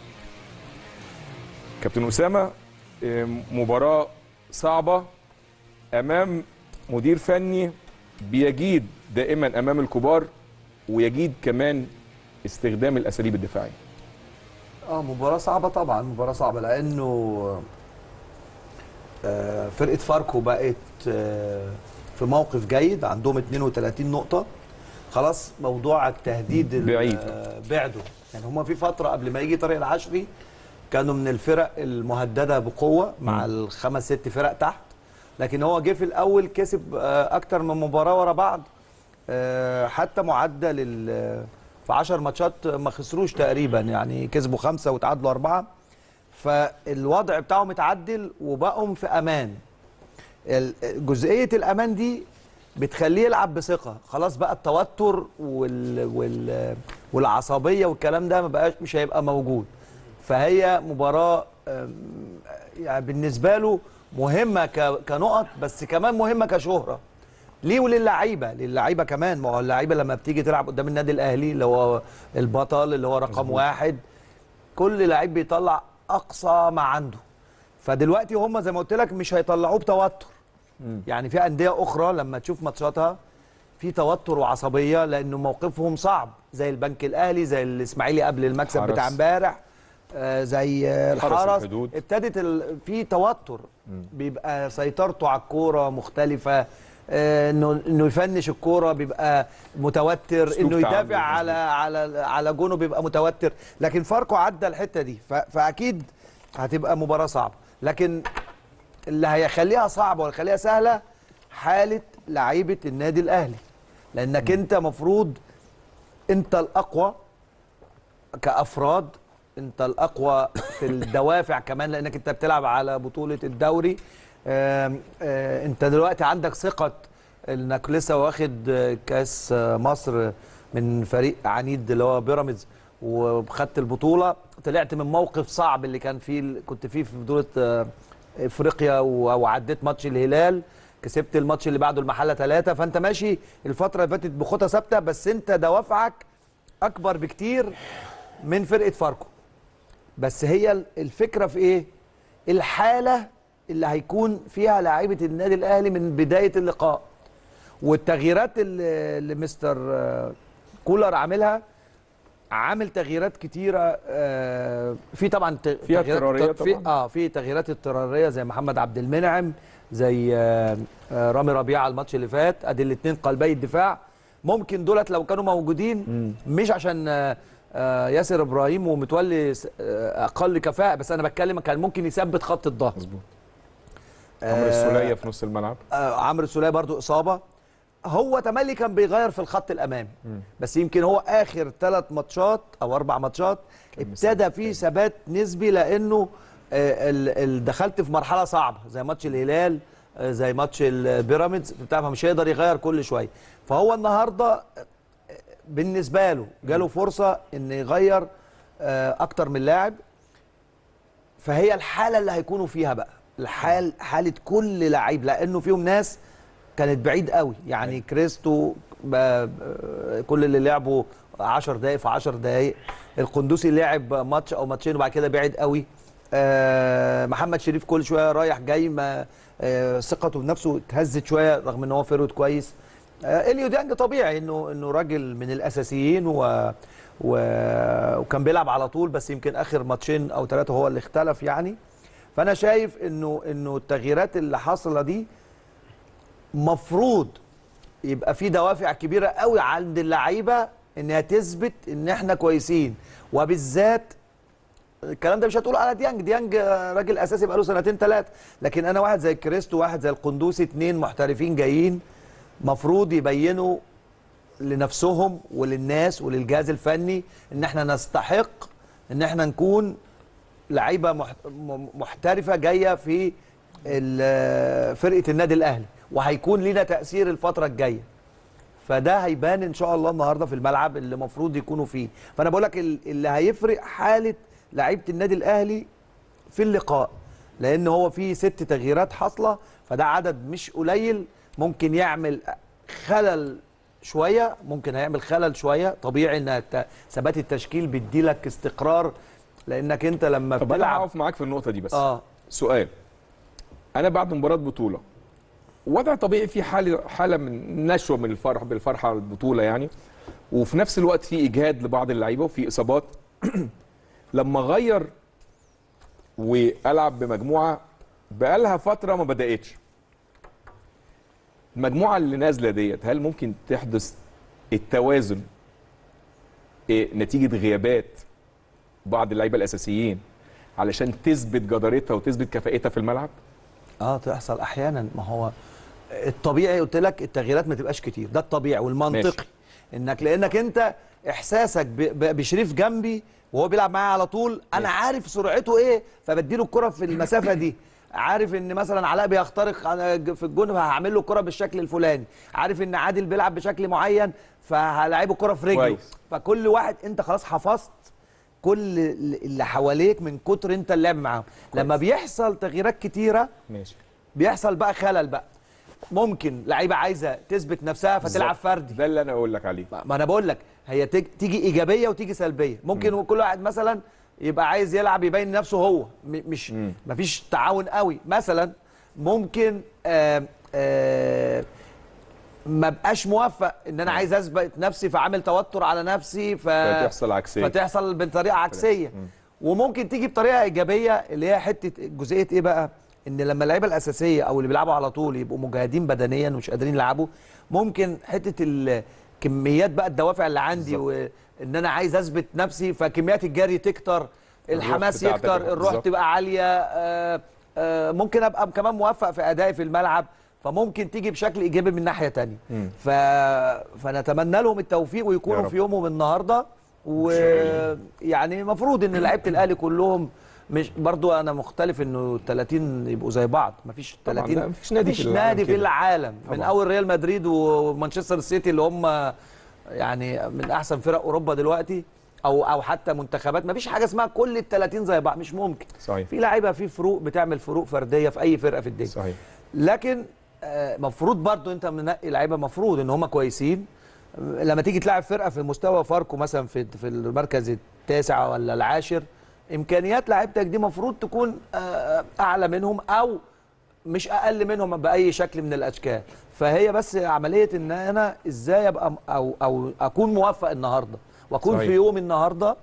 كابتن أسامة مباراة صعبة أمام مدير فني بيجيد دائما أمام الكبار ويجيد كمان استخدام الأساليب الدفاعية. آه مباراة صعبة طبعا مباراة صعبة لأنه آه، فرقة فاركو بقت آه، في موقف جيد عندهم 32 نقطة. خلاص موضوع التهديد ال- بعيد. آه، بعده. يعني هما في فترة قبل ما يجي طارق العشري كانوا من الفرق المهددة بقوة مع الخمس ست فرق تحت. لكن هو جه في الأول كسب أكتر من مباراة ورا بعض. حتى معدل في 10 ماتشات ما خسروش تقريبا. يعني كسبوا خمسة وتعادلوا أربعة. فالوضع بتاعهم اتعدل وبقوا في أمان. ال- جزئية الأمان دي بتخليه يلعب بثقة. خلاص بقى التوتر وال... وال... والعصبية والكلام ده ما بقاش مش هيبقى موجود. فهي مباراة أم، يعني بالنسبة له مهمة ك... كنقط بس كمان مهمة كشهرة. ليه وللعيبة؟ للعيبة كمان. ما هو اللعيبة لما بتيجي تلعب قدام النادي الأهلي اللي هو البطل اللي هو رقم واحد كل لعيب بيطلع أقصى ما عنده. فدلوقتي هم زي ما قلت لك مش هيطلعوه بتوتر. يعني في أندية أخرى لما تشوف ماتشاتها في توتر وعصبية لأنه موقفهم صعب زي البنك الأهلي زي الإسماعيلي قبل المكسب حرس. بتاع امبارح آه، زي حرس الحرس. ابتدت ال... في توتر. بيبقى سيطرته على الكورة مختلفة. انه إنه يفنش الكورة بيبقى متوتر. إنه يدافع على على على جونه بيبقى متوتر. لكن فاركو عدى الحتة دي. فأكيد هتبقى مباراة صعبة. لكن اللي هيخليها صعبة ويخليها سهلة حالة لعيبة النادي الأهلي. لأنك أنت مفروض أنت الأقوى كأفراد أنت الأقوى في الدوافع كمان لأنك أنت بتلعب على بطولة الدوري. آه، انت دلوقتي عندك ثقة انك لسه واخد آه، كاس آه، مصر من فريق عنيد اللي هو بيراميدز وخدت البطولة. طلعت من موقف صعب اللي كان فيه كنت فيه في بطولة آه، افريقيا وعديت ماتش الهلال. كسبت الماتش اللي بعده المحلة ثلاثة فانت ماشي الفترة اللي فاتت بخطى ثابتة بس انت دوافعك اكبر بكتير من فرقة فاركو. بس هي الفكرة في إيه؟ الحالة اللي هيكون فيها لعيبه النادي الأهلي من بداية اللقاء. والتغييرات اللي اللي مستر آه، كولر عاملها عامل تغييرات كتيرة آه، في طبعا فيها تغييرات- اضطرارية في. آه في تغييرات اضطرارية زي محمد عبد المنعم زي آه، رامي ربيعة الماتش اللي فات. أدي الاثنين قلبي الدفاع. ممكن دولت لو كانوا موجودين مش عشان ياسر إبراهيم ومتولي أقل كفاءة بس أنا بتكلم كان ممكن يثبت خط الظهر. مظبوط. عمرو السولية في نص الملعب. آه، عمرو السولية برضو إصابة. هو تملي كان بيغير في الخط الامامي بس يمكن هو آخر ثلاث ماتشات أو أربع ماتشات ابتدى فيه ثبات نسبي لأنه آه، دخلت في مرحلة صعبة زي ماتش الهلال آه، زي ماتش البيراميدز بتاع مش هيقدر يغير كل شوية. فهو النهارده آه، بالنسبة له جاله فرصة إن يغير آه، أكتر من لاعب. فهي الحالة اللي هيكونوا فيها بقى. الحال حالة كل لعيب لأنه فيهم ناس كانت بعيد قوي. يعني كريستو ب- ب- كل اللي لعبوا 10 دقائق في 10 دقائق القندوسي لعب ماتش أو ماتشين وبعد كده بعيد قوي. آه، محمد شريف كل شوية رايح جاي ما آه، ثقته بنفسه اتهزت شوية رغم إن هو forward كويس. آه، إليو ديانج طبيعي إنه إنه راجل من الأساسيين و و... وكان بيلعب على طول بس يمكن آخر ماتشين أو ثلاثة هو اللي اختلف يعني. فأنا شايف إنه إنه التغييرات اللي حاصلة دي مفروض يبقى في دوافع كبيرة قوي عند اللعيبة إنها تثبت إن إحنا كويسين. وبالذات الكلام ده مش هتقول على ديانج. ديانج راجل أساسي بقاله سنتين ثلاثة لكن أنا واحد زي كريستو واحد زي القندوسي اتنين محترفين جايين مفروض يبينوا لنفسهم وللناس وللجهاز الفني إن إحنا نستحق إن إحنا نكون لعيبة محترفة جاية في فرقة النادي الأهلي وهيكون لينا تأثير الفترة الجاية. فده هيبان إن شاء الله النهارده في الملعب اللي المفروض يكونوا فيه. فأنا بقول لك ال- اللي هيفرق حالة لعيبة النادي الأهلي في اللقاء لأن هو في ست تغييرات حاصلة فده عدد مش قليل. ممكن يعمل خلل شوية ممكن هيعمل خلل شوية. طبيعي إن ثبات التشكيل بيدي لك استقرار لأنك أنت لما طب أنا بتلعب هقف معاك في النقطة دي بس. آه. سؤال. أنا بعد مباراة بطولة وضع طبيعي في حاله حالة من نشوة من الفرح بالفرحة البطولة يعني وفي نفس الوقت في اجهاد لبعض اللعيبة وفي إصابات. لما غير وألعب بمجموعة بقالها فترة ما بدأتش. المجموعة اللي نازلة ديت هل ممكن تحدث التوازن إيه نتيجة غيابات بعض اللعيبة الأساسيين علشان تثبت جدارتها وتثبت كفاءتها في الملعب؟ آه تحصل أحيانا. ما هو الطبيعي قلت لك التغييرات ما تبقاش كتير. ده الطبيعي والمنطقي. ماشي. إنك لأنك أنت إحساسك بشريف جنبي وهو بيلعب معايا على طول أنا عارف سرعته إيه فبديله الكرة في المسافة دي. عارف إن مثلا علاء بيخترق في الجون فهعمل له الكرة بالشكل الفلاني. عارف إن عادل بيلعب بشكل معين فهلاعبه الكرة في رجله. فكل واحد أنت خلاص حفظت كل اللي حواليك من كتر انت اللعب معاهم. لما بيحصل تغييرات كتيرة ماشي. بيحصل بقى خلل بقى. ممكن لعيبة عايزة تثبت نفسها فتلعب فردي. ده اللي أنا أقول لك عليه. ما أنا بقول لك هي تيجي, تيجي إيجابية وتيجي سلبية. ممكن كل واحد مثلا يبقى عايز يلعب يبين نفسه هو. م- مش مم. مفيش تعاون قوي. مثلا ممكن آه آه ما بقاش موفق ان أنا عايز اثبت نفسي فعامل توتر على نفسي ف... فتحصل عكسية. فتحصل بطريقة عكسية. وممكن تيجي بطريقة إيجابية اللي هي حتة جزئية إيه بقى؟ إن لما اللعيبة الأساسية أو اللي بيلعبوا على طول يبقوا مجاهدين بدنيا ومش قادرين يلعبوا ممكن حتة الكميات بقى الدوافع اللي عندي وإن أنا عايز أثبت نفسي فكميات الجري تكتر الحماس يكتر. الروح تبقى عالية آه، آه، ممكن أبقى كمان موفق في أدائي في الملعب. فممكن تيجي بشكل إيجابي من ناحية تانية. ف... فنتمنى لهم التوفيق ويكونوا. في يومهم النهارده. ويعني المفروض إن لعيبة الأهلي كلهم مش برضو أنا مختلف إنه 30 يبقوا زي بعض. مفيش طبعاً، 30 لا، مفيش نادي في مفيش العالم نادي في. العالم. من طبعاً. أول ريال مدريد ومانشستر سيتي اللي هم يعني من أحسن فرق أوروبا دلوقتي أو أو حتى منتخبات. مفيش حاجة اسمها كل ال 30 زي بعض. مش ممكن. صحيح. في لعيبة في فروق بتعمل فروق فردية في أي فرقة في الدنيا. صحيح. لكن مفروض برضو انت منقي لعيبة مفروض ان هم كويسين. آه، لما تيجي تلعب فرقة في مستوى فاركو مثلا في في المركز التاسع ولا العاشر إمكانيات لعيبتك دي مفروض تكون آه، أعلى منهم أو مش أقل منهم بأي شكل من الأشكال. فهي بس عملية إن أنا إزاي أبقى أو أو أكون موفق النهارده وأكون صحيح. في يوم النهارده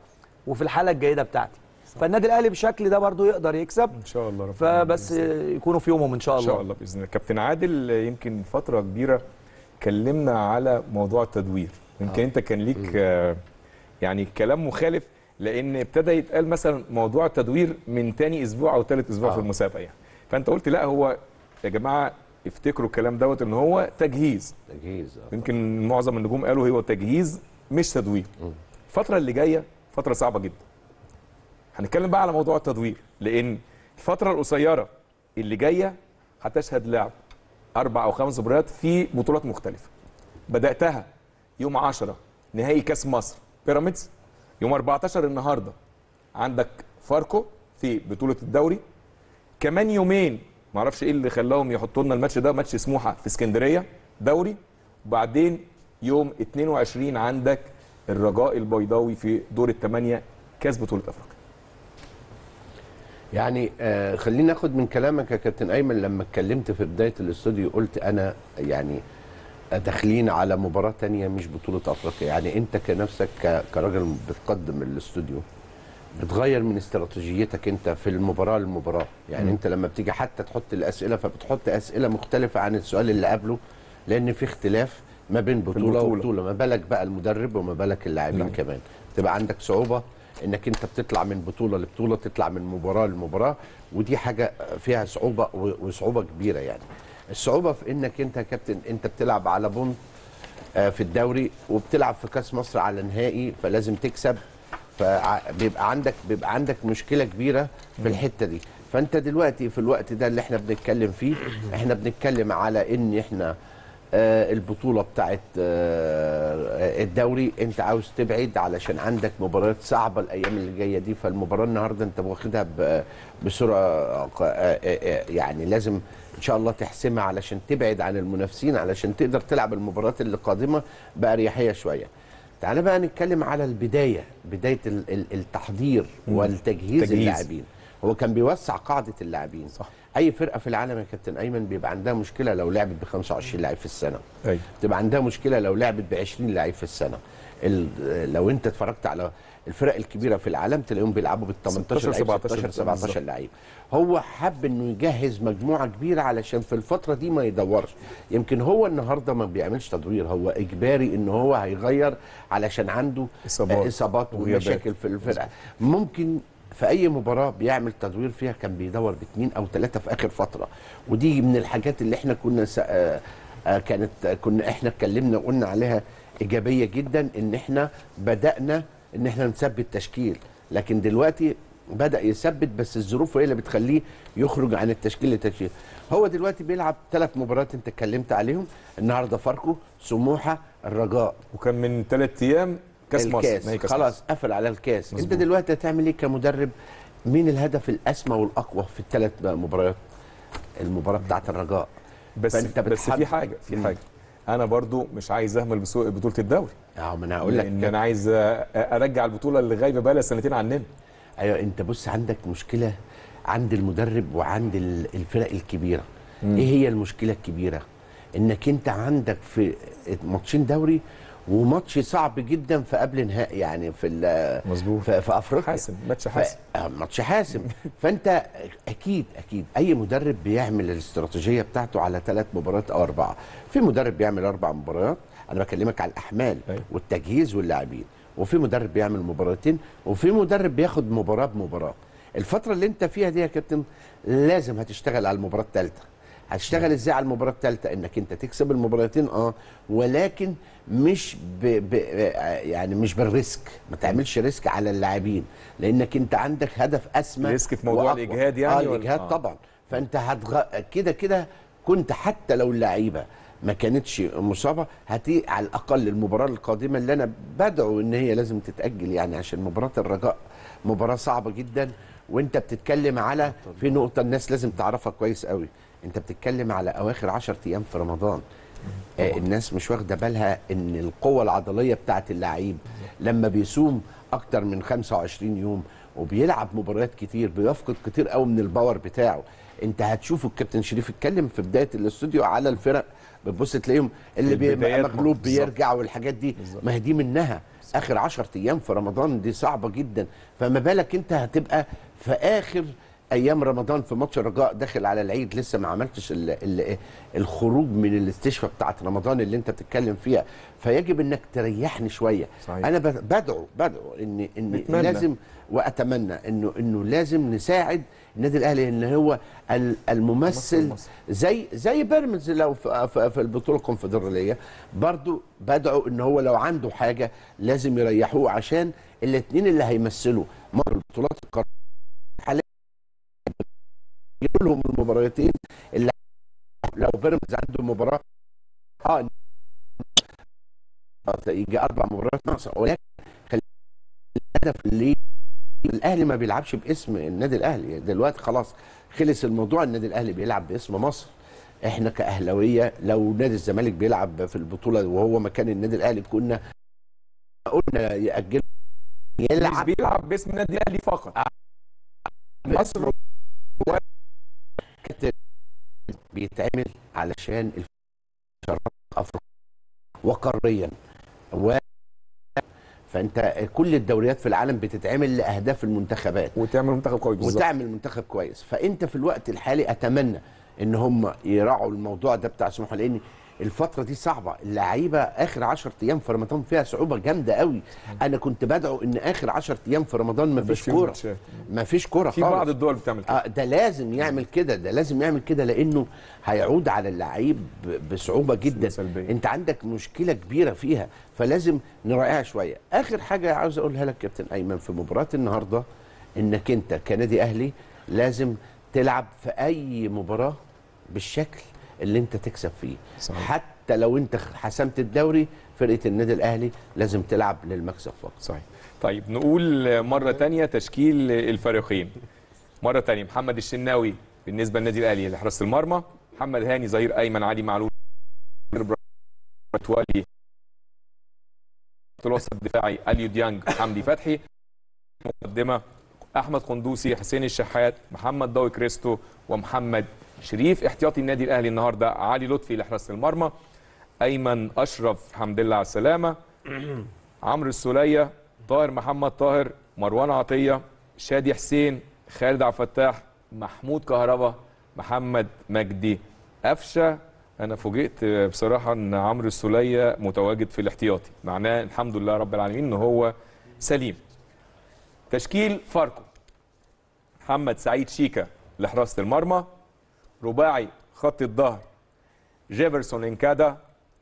وفي الحالة الجيدة بتاعتي. فالنادي الأهلي بالشكل ده برضو يقدر يكسب. إن شاء الله رب فبس يكونوا في يومهم إن شاء إن الله شاء الله. بإذن الله. كابتن عادل يمكن فترة كبيرة كلمنا على موضوع التدوير. يمكن أنت كان ليك آه، يعني كلام مخالف لأن ابتدى يتقال مثلا موضوع التدوير من تاني أسبوع أو ثالث أسبوع في المسابقة يعني. فأنت قلت لا هو يا جماعة افتكروا الكلام دوت إن هو تجهيز. تجهيز آه. يمكن معظم النجوم قالوا هو تجهيز مش تدوير. الفترة اللي جاية فترة صعبة جدا. هنتكلم بقى على موضوع التدوير لأن الفترة القصيرة اللي جاية هتشهد لعب أربع أو خمس مباريات في بطولات مختلفة. بدأتها يوم 10 نهائي كأس مصر بيراميدز. يوم 14 النهارده عندك فاركو في بطولة الدوري. كمان يومين معرفش إيه اللي خلاهم يحطوا لنا الماتش ده ماتش سموحة في اسكندرية دوري. وبعدين يوم 22 عندك الرجاء البيضاوي في دور الثمانيه كأس بطولة أفريقيا. يعني آه خلينا ناخد من كلامك يا كابتن أيمن لما اتكلمت في بداية الاستوديو قلت أنا يعني داخلين على مباراة تانية مش بطولة أفريقيا. يعني أنت كنفسك كراجل بتقدم الاستوديو بتغير من استراتيجيتك أنت في المباراة للمباراة. يعني أنت لما بتيجي حتى تحط الأسئلة فبتحط أسئلة مختلفة عن السؤال اللي قبله لأن في اختلاف ما بين بطولة. وبطولة. ما بالك بقى المدرب وما بالك اللاعبين نعم. كمان. تبقى عندك صعوبة انك انت بتطلع من بطولة لبطولة تطلع من مباراة لمباراة ودي حاجة فيها صعوبة وصعوبة كبيرة يعني. الصعوبة في انك انت يا كابتن انت بتلعب على بونت آه، في الدوري وبتلعب في كاس مصر على نهائي فلازم تكسب فبيبقى عندك بيبقى عندك مشكلة كبيرة في الحتة دي. فانت دلوقتي في الوقت ده اللي إحنا بنتكلم فيه إحنا بنتكلم على ان إحنا البطولة بتاعت آه، الدوري. انت عاوز تبعد علشان عندك مباريات صعبة الأيام اللي جاية دي فالمباراة النهارده انت واخدها بسرعة آه، آه، آه، يعني لازم إن شاء الله تحسمها علشان تبعد عن المنافسين علشان تقدر تلعب المباريات اللي قادمة بأريحية شوية. تعال بقى نتكلم على البداية بداية ال- ال- التحضير والتجهيز تجهيز. اللاعبين هو كان بيوسع قاعدة اللاعبين. صح. أي فرقة في العالم يا كابتن أيمن بيبقى عندها مشكلة لو لعبت ب 25 لاعب في السنة. أيوه تبقى عندها مشكلة لو لعبت ب 20 لعيب في السنة. ال- لو أنت اتفرجت على الفرق الكبيرة في العالم تلاقيهم بيلعبوا بال 18 16 لعيب 17 16 17 بالظبط. لعيب. هو حب إنه يجهز مجموعة كبيرة علشان في الفترة دي ما يدورش. يمكن هو النهارده ما بيعملش تدوير هو إجباري إن هو هيغير علشان عنده إصابات إصابات وغيابات. ومشاكل في الفرقة. ممكن في اي مباراة بيعمل تدوير فيها كان بيدور باثنين أو ثلاثة في آخر فترة. ودي من الحاجات اللي إحنا كنا س... آه، آه، كانت كنا إحنا اتكلمنا وقلنا عليها إيجابية جدا إن إحنا بدأنا إن إحنا نثبت تشكيل. لكن دلوقتي بدأ يثبت بس الظروف هي اللي بتخليه يخرج عن التشكيل للتشكيل. هو دلوقتي بيلعب ثلاث مباريات أنت اتكلمت عليهم. النهارده فاركو سموحة الرجاء. وكان من ثلاث أيام كاس مصر. الكاس كاس خلاص مصر. قفل على الكاس. مظبوط. انت دلوقتي هتعمل إيه كمدرب؟ مين الهدف الأسمى والأقوى في الثلاث مباريات؟ المباراة بتاعت الرجاء. بس فأنت بس في حاجة في مم. حاجة. أنا برضو مش عايز أهمل بسوق بطولة الدوري. آه ما أنا هقول لك أنا عايز أرجع البطولة اللي غايبة بقى لها سنتين عننا. أيوه أنت بص عندك مشكلة عند المدرب وعند ال- الفرق الكبيرة. إيه هي المشكلة الكبيرة؟ إنك أنت عندك في ماتشين دوري وماتش صعب جدا في قبل نهائي يعني في مظبوط. في, في أفريقيا حاسم، ماتش حاسم. آه، ماتش حاسم فأنت أكيد أكيد أي مدرب بيعمل الاستراتيجية بتاعته على ثلاث مباريات أو أربعة في مدرب بيعمل أربع مباريات أنا بكلمك على الأحمال أيوة. والتجهيز واللاعبين وفي مدرب بيعمل مباراتين وفي مدرب بياخد مباراة بمباراة الفترة اللي أنت فيها دي يا كابتن لازم هتشتغل على المباراة الثالثة هتشتغل إزاي على المباراة الثالثه إنك أنت تكسب المباراتين آه. ولكن مش ب... ب... يعني مش بال risk. ما تعملش risk على اللاعبين لأنك أنت عندك هدف أسمى risk في موضوع وأقوى. الإجهاد يعني آه الإجهاد آه. طبعا. فأنت هتغ... كده كده كنت حتى لو اللعيبة ما كانتش مصابة هتي على الأقل المباراة القادمة اللي أنا بدعو إن هي لازم تتأجل يعني عشان مباراة الرجاء مباراة صعبة جدا وأنت بتتكلم على في نقطة الناس لازم تعرفها كويس قوي. انت بتتكلم على اواخر 10 أيام في رمضان آه الناس مش واخدة بالها ان القوة العضلية بتاعت اللعيب لما بيصوم أكتر من 25 يوم وبيلعب مباريات كتير بيفقد كتير قوي من ال power بتاعه. انت هتشوف الكابتن شريف اتكلم في بداية الاستوديو على الفرق بتبص تلاقيهم اللي بيبقى مغلوب. بيرجع والحاجات دي. ما هي دي منها. آخر 10 أيام في رمضان دي صعبة جدا. فما بالك انت هتبقى في آخر أيام رمضان في ماتش الرجاء داخل على العيد لسه ما عملتش ال ال الخروج من الاستشفاء بتاعت رمضان اللي أنت بتتكلم فيها فيجب إنك تريحني شوية صحيح. أنا بدعو بدعو ان إن نتمنى. لازم وأتمنى إنه إنه لازم نساعد النادي الأهلي إن هو ال- الممثل. زي زي بيراميدز لو في, البطولة الكونفدرالية برضو بدعو إن هو لو عنده حاجة لازم يريحوه عشان الاثنين اللي هيمثلوا مر البطولات القارية لهم المباراتين اللي لو بيراميدز عنده مباراة آه يجي أربع مباريات ناقصة. ولكن خلي الهدف اللي الأهلي ما بيلعبش باسم النادي الأهلي. دلوقتي خلاص خلص الموضوع النادي الأهلي بيلعب باسم مصر. إحنا كأهلاوية لو نادي الزمالك بيلعب في البطولة وهو مكان النادي الأهلي كنا قلنا ياجل يلعب. بيلعب باسم النادي الأهلي فقط. مصر كابتن بيتعمل علشان الشرف أفريقيا وقاريا. و فأنت كل الدوريات في العالم بتتعمل لأهداف المنتخبات. وتعمل منتخب بالظبط. وتعمل منتخب كويس. فأنت في الوقت الحالي أتمنى إن هم يراعوا الموضوع ده بتاع سموحه لأن الفترة دي صعبة. اللعيبة آخر 10 أيام في رمضان فيها صعوبة جامدة قوي. أنا كنت بدعو إن آخر 10 أيام في رمضان ما فيش فيهم كورة. ماتشات. ما فيش كورة في بعض الدول بتعمل كده. آه ده لازم يعمل كده. ده لازم يعمل كده لأنه هيعود على اللعيب بصعوبة جدا. سلبية. أنت عندك مشكلة كبيرة فيها فلازم نراعيها شوية. آخر حاجة عاوز أقولها لك كابتن أيمن في مباراة النهارده إنك أنت كنادي أهلي لازم تلعب في أي مباراة بالشكل اللي انت تكسب فيه. صحيح. حتى لو انت حسمت الدوري فرقة النادي الأهلي لازم تلعب للمكسب فقط. صحيح. طيب نقول مرة تانية تشكيل الفريقين. مرة تانية محمد الشناوي بالنسبة للنادي الأهلي لحراسة المرمى. محمد هاني ظهير أيمن علي معلول متولي الوسط الدفاعي اليو ديانج حمدي فتحي مقدمة أحمد قندوسي حسين الشحات محمد ضوي كريستو ومحمد شريف احتياطي النادي الأهلي النهاردة علي لطفي لحراسة المرمى أيمن أشرف حمد لله على السلامة عمرو السولية طاهر محمد طاهر مروان عطية شادي حسين خالد عبد الفتاح محمود كهربا محمد مجدي. قفشة أنا فوجئت بصراحة إن عمرو السولية متواجد في الاحتياطي معناه الحمد لله رب العالمين إن هو سليم. تشكيل فاركو محمد سعيد شيكا لحراسه المرمى رباعي خط الظهر. جيفرسون إنكادا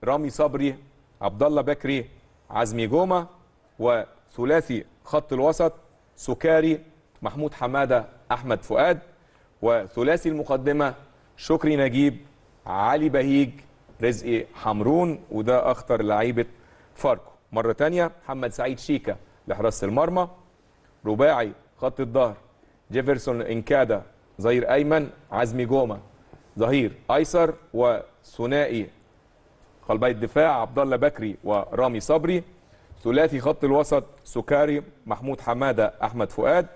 رامي صبري عبد الله بكري عزمي جوما وثلاثي خط الوسط سكاري محمود حمادة أحمد فؤاد وثلاثي المقدمة شكري نجيب علي بهيج رزقي حمرون وده أخطر لعيبة فاركو. مرة تانية محمد سعيد شيكا لحراسة المرمى. رباعي خط الظهر جيفرسون إنكادا ظهير أيمن عزمي جوما. ظهير أيسر وثنائي قلبي الدفاع عبد الله بكري ورامي صبري. ثلاثي خط الوسط سكاري محمود حمادة أحمد فؤاد.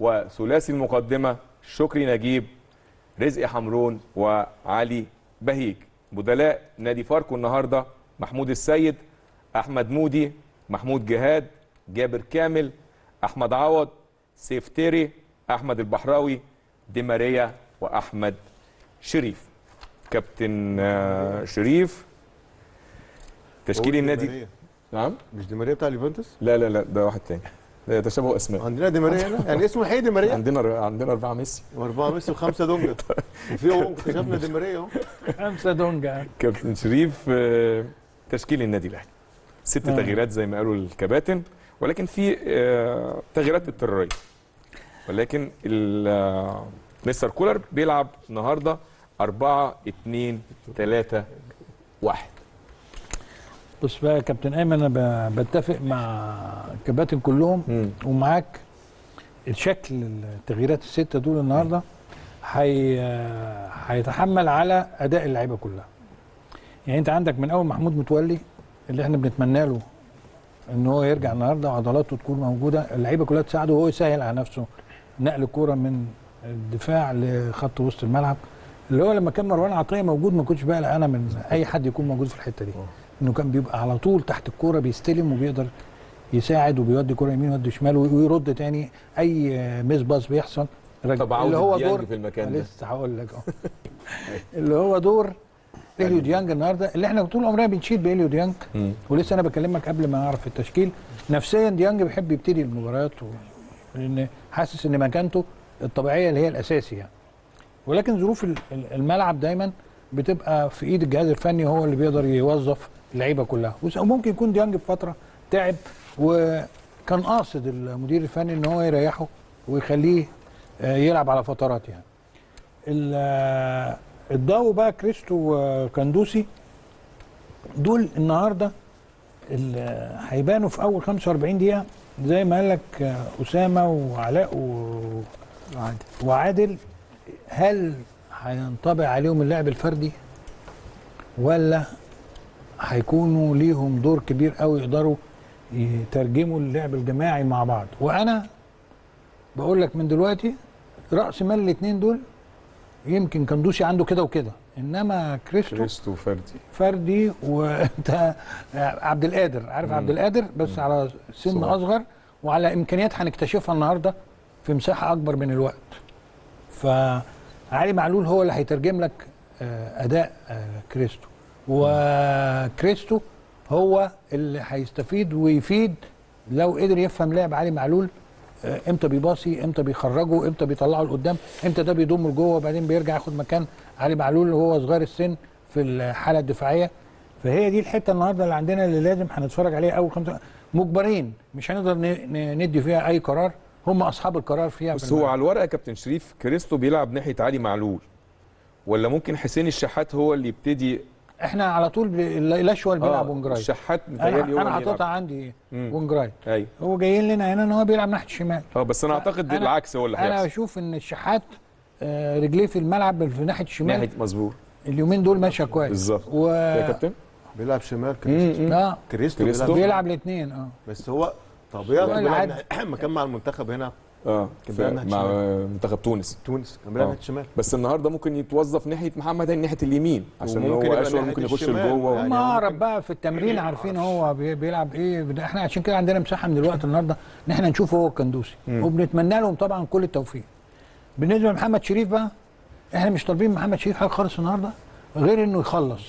وثلاثي المقدمة شكري نجيب رزقي حمرون وعلي بهيج. بدلاء نادي فاركو النهارده محمود السيد أحمد مودي محمود جهاد جابر كامل أحمد عوض سيف تيري أحمد البحراوي دي ماريا وأحمد شريف. كابتن آه، شريف. تشكيل النادي. نعم؟ مش دي ماريا بتاع اليوفنتوس؟ لا لا لا ده واحد تاني. ده تشابه اسماء. عندنا دي ماريا يعني اسمه الحقيقي دي ماريا؟ عندنا عندنا أربعة ميسي. وأربعة ميسي وخمسة دونجا. وفي أهو اكتشفنا دي ماريا أهو. خمسة دونجا. كابتن شريف آه، تشكيل النادي الأهلي. ست آه. تغييرات زي ما قالوا الكباتن ولكن في آه، تغييرات اضطراريه ولكن مستر كولر بيلعب النهارده 4 2 3 1 بص بقى يا كابتن ايمن أنا بتفق مع الكباتن كلهم ومعاك الشكل التغييرات الستة دول النهارده هي هيتحمل على أداء اللعيبة كلها. يعني أنت عندك من أول محمود متولي اللي إحنا بنتمنى له إن هو يرجع النهارده وعضلاته تكون موجودة اللعيبة كلها تساعده وهو يسهل على نفسه. نقل الكوره من الدفاع لخط وسط الملعب. اللي هو لما كان مروان عطية موجود ما كنتش بقى أنا من أي حد يكون موجود في الحتة دي. إنه كان بيبقى على طول تحت الكورة بيستلم وبيقدر يساعد وبيودي كره يمين ويودي شمال ويرد تاني أي ميس باص بيحصل. طب عودة ديانج في المكان ده. لسه هقول لك أهو. اللي هو دور إليو ديانج النهارده. اللي إحنا طول عمرنا بنشيد بإليو ديانج. ولسه أنا بكلمك قبل ما أعرف التشكيل. نفسيا ديانج بيحب يبتدي المباريات و... لأن حاسس إن مكانته الطبيعية اللي هي الأساسي يعني. ولكن ظروف ال- ال- الملعب دايما بتبقى في إيد الجهاز الفني هو اللي بيقدر يوظف اللعيبة كلها. وممكن يكون ديانج في فترة تعب وكان قاصد المدير الفني إن هو يريحه ويخليه آه، يلعب على فترات يعني. ال- آه، الضو بقى كريستو وكندوسي. دول النهارده ال- هيبانوا في أول 45 دقيقة. زي ما قال لك أسامة وعلاء و- عادي وعادل هل هينطبق عليهم اللعب الفردي؟ ولا هيكونوا ليهم دور كبير قوي يقدروا يترجموا اللعب الجماعي مع بعض؟ وأنا بقول لك من دلوقتي رأس مال الاثنين دول يمكن كندوسي عنده كده وكده. إنما كريستو كريستو فردي. فردي وانت عبد القادر. عارف عبد القادر؟ بس على سن صغير. أصغر وعلى إمكانيات هنكتشفها النهارده في مساحة أكبر من الوقت. فعلي معلول هو اللي هيترجم لك آه، أداء آه، كريستو. وكريستو هو اللي هيستفيد ويفيد لو قدر يفهم لعب علي معلول آه، إمتى بيباصي إمتى بيخرجه إمتى بيطلعه لقدام إمتى ده بيضمه لجوه وبعدين بيرجع ياخد مكان علي معلول وهو صغير السن في الحالة الدفاعية. فهي دي الحتة النهارده اللي عندنا اللي لازم هنتفرج عليها أول خمسة مجبرين مش هنقدر ندي فيها أي قرار. هم أصحاب القرار فيها. في بس هو الملعب. على الورقة يا كابتن شريف كريستو بيلعب ناحية علي معلول. ولا ممكن حسين الشحات هو اللي يبتدي؟ إحنا على طول الاشول بيلعب ونجراي الشحات أنا متهيألي هو أنا حاططها. عندي. ونجراي أيوه. هو جايين لنا هنا إن هو بيلعب ناحية الشمال. آه بس أنا أعتقد العكس هو اللي أنا هيحصل. بشوف إن الشحات آه، رجليه في الملعب في ناحية الشمال. ناحية مظبوط. اليومين دول ماشية كويس. بالظبط. و يا كابتن؟ بيلعب شمال كريستو. آه. كريستو كريستو. بيلعب الاثنين آه. بس هو طبيعته لما كان مع المنتخب هنا. آه كان ف- بيلعب ناحية مع. منتخب تونس. تونس. كان بيلعب آه. ناحية الشمال. بس النهارده ممكن يتوظف ناحية محمد هاني ناحية اليمين. عشان هو يبقى أشول ممكن يخش. لجوه. يعني اقرب ممكن- بقى في التمرين عارفين هو بي- بيلعب إيه. إحنا عشان كده عندنا مساحة من الوقت النهارده إن إحنا نشوف هو الكندوسي. وبنتمنى لهم طبعا كل التوفيق. بالنسبة لمحمد شريف بقى إحنا مش طالبين محمد شريف حاجة خالص النهارده غير إنه يخلص.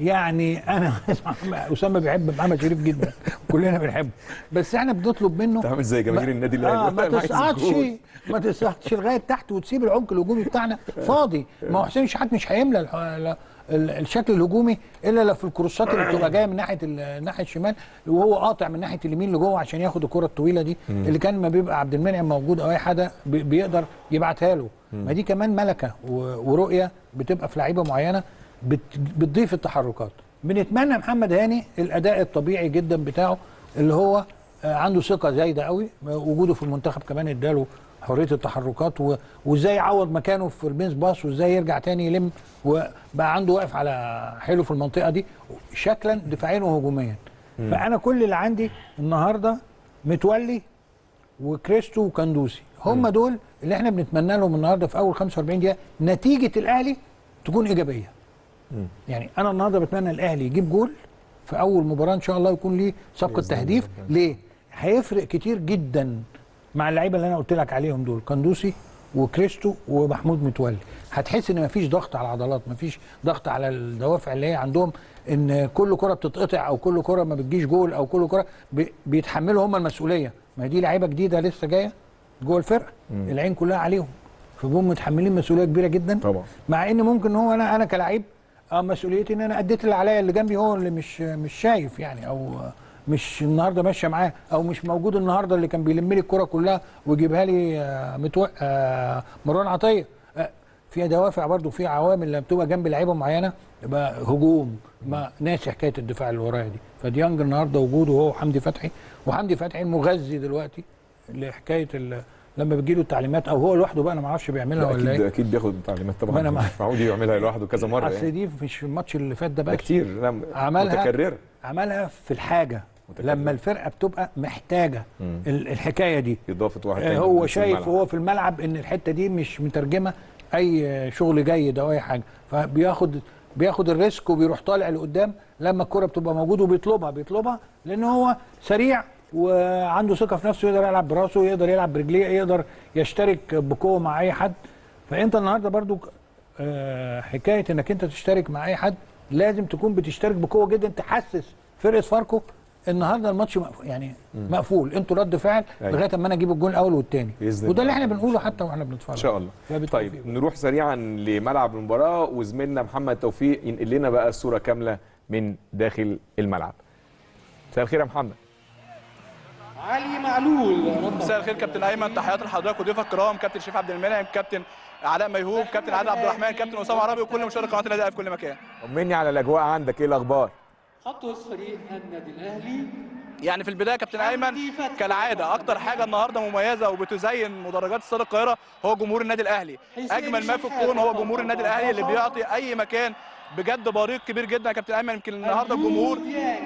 يعني أنا أسامة بيحب محمد شريف جدا كلنا بنحبه. بس إحنا بنطلب منه أنت عامل زي جماهير النادي آه الاهلي ما عايز تصعدش جول. ما تصعدش لغاية تحت وتسيب العمق الهجومي بتاعنا. فاضي. ما هو حسين شحات مش هيملى الشكل الهجومي إلا لو في الكروسات اللي بتبقى جاية من ناحية ال- الناحيه الشمال وهو قاطع من ناحية اليمين لجوه عشان ياخد الكرة الطويلة دي اللي كان ما بيبقى عبد المنعم موجود أو أي حدا بي- بيقدر يبعتها له. ما دي كمان ملكة ورؤية بتبقى في لعيبة معينة بت- بتضيف التحركات. بنتمنى محمد هاني الأداء الطبيعي جدا بتاعه اللي هو آه، عنده ثقة زايدة قوي وجوده في المنتخب كمان اداله حرية التحركات وإزاي يعوض مكانه في ال miss pass وإزاي يرجع تاني يلم وبقى عنده واقف على حلو في المنطقة دي شكلا دفاعيا وهجوميا. فأنا كل اللي عندي النهارده متولي وكريستو وكندوسي. هم دول اللي إحنا بنتمنى لهم النهارده في أول 45 دقيقة نتيجة الأهلي تكون إيجابية. يعني أنا النهارده بتمنى الأهلي يجيب جول في أول مباراة إن شاء الله يكون ليه سبقه تهديف. ليه؟ هيفرق كتير جدا. مع اللعيبة اللي أنا قلت لك عليهم دول كندوسي وكريستو ومحمود متولي. هتحس إن مفيش ضغط على العضلات مفيش ضغط على الدوافع اللي هي عندهم إن كل كرة بتتقطع أو كل كرة ما بتجيش جول أو كل كرة بي- بيتحملوا هم المسؤولية. ما دي لعيبة جديدة لسه جاية جوه الفرقة. العين كلها عليهم. فبهم متحملين مسؤولية كبيرة جدا. طبعا. مع إن ممكن هو أنا أنا كلاعب آه مسؤوليتي إن أنا أديت اللي عليا اللي جنبي هو اللي مش مش شايف يعني أو مش النهارده ماشيه معاه أو مش موجود النهارده اللي كان بيلم لي الكره كلها ويجيبها لي آه، متو... آه، مروان عطيه. آه، فيها دوافع برضو في عوامل لما بتبقى جنب لعيبه معينه يبقى هجوم ما ناسي حكاية الدفاع اللي ورايا دي. فديانج النهارده وجوده هو وحمدي فتحي. وحمدي فتحي المغذي دلوقتي لحكاية. لما بتجيله التعليمات أو هو لوحده بقى أنا ما أعرفش بيعملها ولا أكيد إيه. أكيد بياخد تعليمات طبعا. أنا مع- مش معقول يعملها لوحده كذا مرة أصل يعني. دي مش في الماتش اللي فات ده بس. كتير. عملها متكررة. عملها في الحاجة. متكرر. لما الفرقة بتبقى محتاجة مم. ال- الحكاية دي إضافة واحد تاني هو شايف الملعب. هو في الملعب إن الحتة دي مش مترجمة أي شغل جيد أو أي حاجة فبياخد بياخد الريسك وبيروح طالع لقدام لما الكرة بتبقى موجودة وبيطلبها بيطلبها لأن هو سريع وعنده ثقة في نفسه يقدر يلعب براسه يقدر يلعب برجليه يقدر يشترك بقوة مع أي حد فأنت النهارده برضو آه، حكاية إنك أنت تشترك مع أي حد لازم تكون بتشترك بقوة جدا تحسس فرقة فاركو النهارده الماتش مقفول يعني مقفول. أنتوا رد فعل أيوة. لغاية أما أنا أجيب الجول الأول والثاني وده اللي. إحنا بنقوله حتى وإحنا بنتفرج. إن شاء الله. طيب نروح سريعا لملعب المباراة. وزميلنا محمد توفيق ينقل لنا بقى الصورة كاملة من داخل الملعب. مساء الخير يا محمد. علي معلول. مساء الخير كابتن أيمن تحياتي لحضرتك وضيوفك الكرام كابتن شريف عبد المنعم كابتن علاء ميهوب كابتن عادل عبد الرحمن كابتن أسامة عربي وكل مشاهدي قناه النادي الأهلي في كل مكان. طمني على الأجواء عندك. إيه الأخبار؟ خط وسط فريق النادي الأهلي. يعني في البداية كابتن أيمن كالعادة أكتر حاجة النهارده مميزة وبتزين مدرجات استاد القاهرة هو جمهور النادي الأهلي. أجمل ما في الكون هو جمهور النادي الأهلي اللي بيعطي أي مكان بجد بريق كبير جدا يا كابتن أيمن. يمكن النهارده الجمهور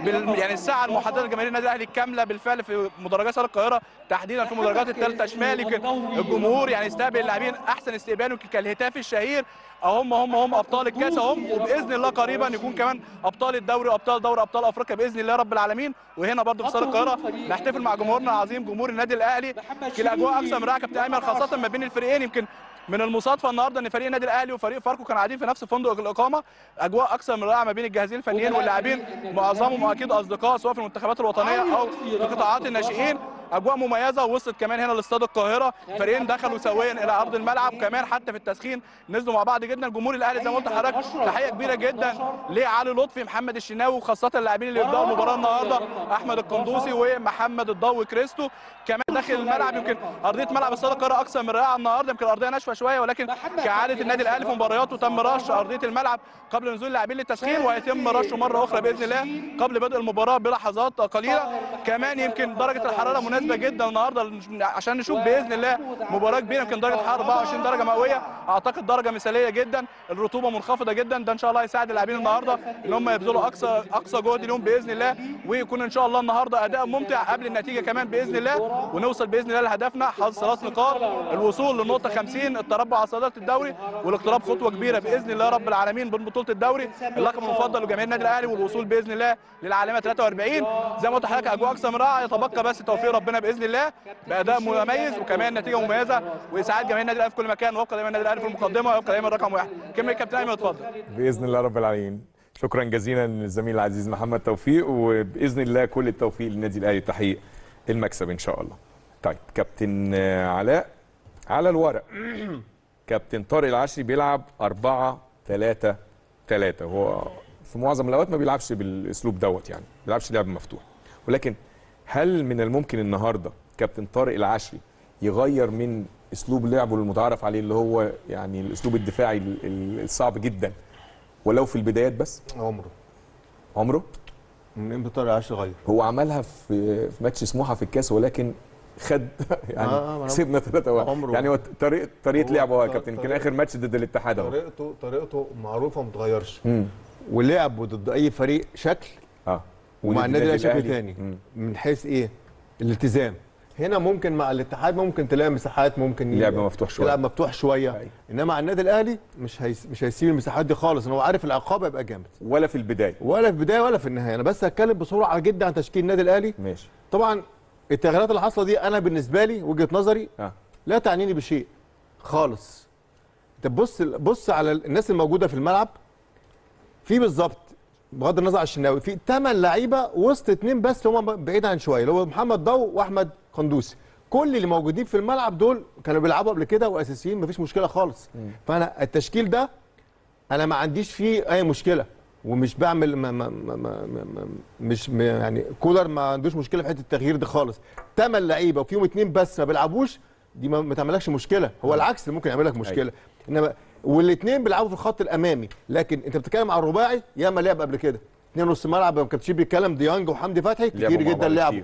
بال... يعني الساعة المحددة لجماهير النادي الأهلي الكامله بالفعل في مدرجات استاد القاهرة تحديدا في المدرجات الثالثة شمال. يمكن الجمهور يعني استقبل اللاعبين أحسن استقبال يمكن كان الهتاف الشهير. هم هم هم أبطال الكأس أهم وبإذن الله قريبا يكون كمان أبطال الدوري وأبطال دوري أبطال أفريقيا بإذن الله رب العالمين. وهنا برضه في استاد القاهرة نحتفل مع جمهورنا العظيم جمهور النادي الأهلي. يمكن الأجواء أكثر من رائعه كابتن أيمن خاصة ما بين الفريقين. يمكن من المصادفة النهارده إن فريق النادي الأهلي وفريق فاركو كانوا قاعدين في نفس فندق الإقامة. أجواء أكثر من رائعة ما بين الجهازين الفنيين واللاعبين معظمهم أكيد أصدقاء سواء في المنتخبات الوطنية أو في قطاعات الناشئين. أجواء مميزة ووصلت كمان هنا لاستاد القاهرة. فريقين دخلوا سويا إلى أرض الملعب. كمان حتى في التسخين نزلوا مع بعض جدا. جمهور الأهلي زي ما قلت لحضرتك تحية كبيرة جدا لعلي لطفي محمد الشناوي وخاصة اللاعبين اللي يبداوا المباراه النهارده أحمد القندوسي ومحمد الضوي كريستو. كمان داخل الملعب يمكن أرضية ملعب استاد القاهرة أكثر من رائعة النهارده. يمكن الأرضية ناشفة شوية ولكن كعادة النادي الأهلي في مبارياته تم رش أرضية الملعب قبل نزول اللاعبين للتسخين وهيتم رشه مرة أخرى بإذن الله قبل بدء المباراة بلحظات قليلة. كمان يمكن درجة الحرارة مناسبة جدا النهارده عشان نشوف بإذن الله مباراة كبيرة يمكن درجة الحراره 24 درجة مئوية. أعتقد درجة مثالية جدا. الرطوبة منخفضة جدا. ده إن شاء الله يساعد اللاعبين النهارده إن هم يبذلوا اقصى أقصى جهد اليوم بإذن الله ويكون إن شاء الله النهارده أداء ممتع قبل النتيجة كمان بإذن الله ونوصل بإذن الله لهدفنا حظ ثلاث نقاط الوصول للنقطه 50 التربع على صدارة الدوري والاقتراب خطوة كبيرة بإذن الله رب العالمين من بطولة الدوري. اللقب المفضل لجماهير النادي الأهلي والوصول بإذن الله للعالمية 43 زي ما قلت لحضرتك أجواء أكثر من رائعه يتبقى بس توفيق ربنا بإذن الله بأداء مميز وكمان نتيجة مميزة واسعاد جماهير النادي الأهلي في كل مكان ويبقى دايما النادي الأهلي في المقدمة ويبقى دايما رقم واحد. كمل كابتن أيمن اتفضل. بإذن الله رب العالمين. شكرا جزيلا للزميل العزيز محمد توفيق وبإذن الله كل التوفيق للنادي الأهلي تحقيق المكسب إن شاء الله. طيب كابتن علاء على الورق. كابتن طارق العشري بيلعب 4 3 3 هو في معظم الأوقات ما بيلعبش بالأسلوب دوت يعني ما بيلعبش لعب مفتوح. ولكن هل من الممكن النهارده كابتن طارق العشري يغير من اسلوب لعبه المتعارف عليه اللي هو يعني الاسلوب الدفاعي ال- ال- الصعب جدا؟ ولو في البدايات بس؟ عمره. عمره؟ من إمتى طارق عشري غير؟ هو عملها في في ماتش سموحة في الكاس ولكن خد يعني آه، ما كسبنا 3 عمره. يعني هو طريقة طريقه لعبه يا كابتن. كان آخر ماتش ضد الاتحاد أهو. طريقته طريقته معروفة وما بتتغيرش مم. ولعبه ضد أي فريق شكل ومع النادي الأهلي شكل. تاني. من حيث إيه؟ الالتزام. هنا ممكن مع الاتحاد ممكن تلاقي مساحات ممكن لعب مفتوح شوية. تلعب مفتوح شوية. أيوة. إنما مع النادي الأهلي مش هيس... مش هيسيب المساحات دي خالص. ان هو عارف العقاب هيبقى جامد. ولا في البداية. ولا في البداية ولا في النهاية. أنا بس هتكلم بسرعة جدا عن تشكيل النادي الأهلي. ماشي. طبعا التغييرات اللي حاصلة دي أنا بالنسبة لي وجهة نظري آه. لا تعنيني بشيء خالص. أنت بص بص على الناس الموجودة في الملعب. في بالظبط بغض النظر عن الشناوي في ثمان لعيبة وسط اثنين بس اللي هم بعيد عن شوية اللي هو محمد ضو وأحمد قندوسي. كل اللي موجودين في الملعب دول كانوا بيلعبوا قبل كده وأساسيين مفيش مشكلة خالص. فأنا التشكيل ده أنا ما عنديش فيه أي مشكلة ومش بعمل ما ما ما ما ما مش ما يعني كولر ما عندوش مشكلة في حتة التغيير دي خالص. ثمان لعيبة وفيهم اثنين بس ما بيلعبوش دي ما, ما تعملكش مشكلة. هو العكس اللي ممكن يعمل لك مشكله إنما والاثنين بيلعبوا في الخط الامامي. لكن انت بتتكلم على الرباعي ياما لعب قبل كده. اثنين نص ملعب ما كانش بيتكلم. ديانج وحمدي فتحي كتير جدا لعبوا.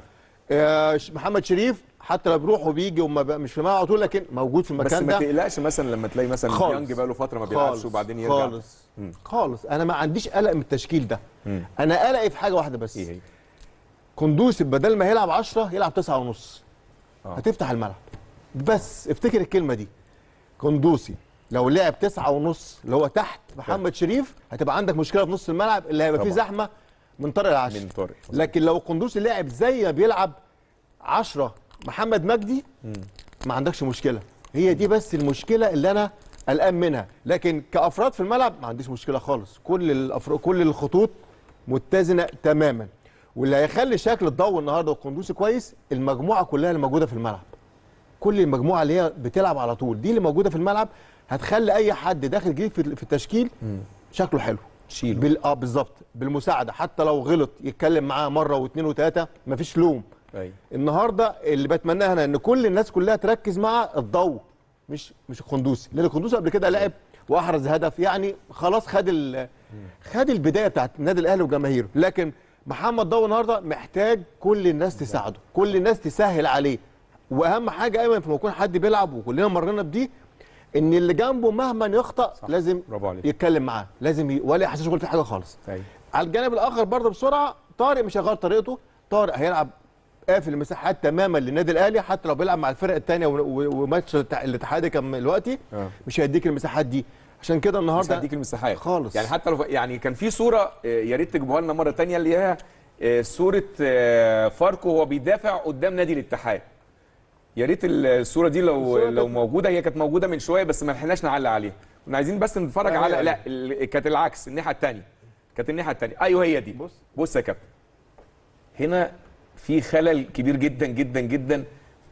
آه محمد شريف حتى لو بيروح وبيجي وما مش في على طول لكن موجود في بس المكان ما ده. تقلقش مثلا لما تلاقي مثلا خالص. يانج بقى له فترة ما بيلعبش وبعدين يرجع. خالص. خالص. أنا ما عنديش قلق من التشكيل ده. مم. أنا قلقي في حاجة واحدة بس. إيه هي؟ كندوسي بدل ما يلعب 10 يلعب 9 ونص. آه. هتفتح الملعب. بس افتكر الكلمة دي. كندوسي لو لعب تسعة ونص اللي هو تحت محمد شريف هتبقى عندك مشكلة في نص الملعب اللي هيبقى فيه. زحمة من طارق العشري من طارق. لكن لو قندوسي لعب زي ما بيلعب 10 محمد مجدي ما عندكش مشكلة. هي دي بس المشكلة اللي أنا قلقان منها. لكن كأفراد في الملعب ما عنديش مشكلة خالص. كل الأفر... كل الخطوط متزنة تماما. واللي هيخلي شكل الضوء النهارده والقندوسي كويس المجموعة كلها اللي موجودة في الملعب. كل المجموعة اللي هي بتلعب على طول دي اللي موجودة في الملعب. هتخلي أي حد داخل جديد في في التشكيل شكله حلو. تشيله بال... آه بالظبط. بالمساعدة. حتى لو غلط يتكلم معاه مرة واثنين وثلاثة مفيش لوم. أيوه النهارده اللي بتمناه هنا إن كل الناس كلها تركز مع الضوء مش مش القندوسي لأن القندوسي قبل كده لعب وأحرز هدف. يعني خلاص خد ال... خد البداية بتاعت النادي الأهلي وجماهيره لكن محمد ضوء النهارده محتاج كل الناس تساعده. كل الناس تسهل عليه. وأهم حاجة أيمن لما يكون حد بيلعب وكلنا مرينا بدي إن اللي جنبه مهما يخطأ لازم برافو عليك. يتكلم معاه. لازم ي... ولا يحسسه في حاجة خالص. أيوه على الجانب الآخر برضه بسرعة طارق مش هيغير طريقته. طارق هيلعب قافل المساحات تماما للنادي الأهلي حتى لو بيلعب مع الفرق الثانية وماتش الاتح- الاتحاد كان دلوقتي آه. مش هيديك المساحات دي. عشان كده مش النهارده هديك المساحات. خالص. يعني حتى لو يعني كان في صورة آه، يا ريت تجيبوها لنا مرة تانية اللي هي آه، صورة فاركو وهو بيدافع قدام نادي الاتحاد. يا ريت الصورة دي لو لو موجودة هي كانت موجودة من شوية بس ما لحقناش نعلق عليها كنا عايزين بس نتفرج على لا كانت العكس الناحية الثانية كانت الناحية الثانية أيوه هي دي بص. بص يا كابتن هنا في خلل كبير جدا جدا جدا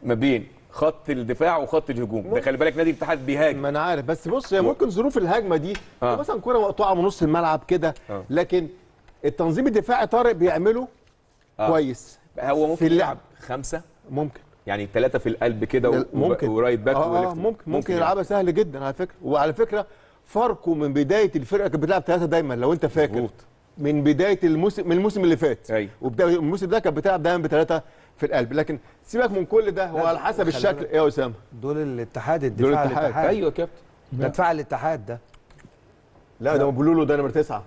ما بين خط الدفاع وخط الهجوم ده خلي بالك نادي الاتحاد بيهاجم ما أنا عارف بس بص هي ممكن ظروف الهجمة دي آه. آه. مثلا كرة مقطوعة من نص الملعب كده آه. لكن التنظيم الدفاعي طارق بيعمله آه. كويس هو ممكن في اللعب. خمسة ممكن يعني ثلاثة في القلب كده ممكن. و right back آه آه ممكن ممكن يعني. يلعبها سهل جدا على فكرة. وعلى فكرة فاركو من بداية الفرقة كانت بتلعب ثلاثة دايما لو أنت فاكر. مظبوط. من بداية الموسم من الموسم اللي فات. أيوة. الموسم ده كانت بتلعب دايما بثلاثه في القلب. لكن سيبك من كل ده هو على حسب الشكل. إيه يا أسامة؟ دول الاتحاد دول الدفاع الاتحاد. الاتحاد. أيوه يا كابتن. ده دفاع الاتحاد ده. لا ده بيقولوا له ده نمره تسعة.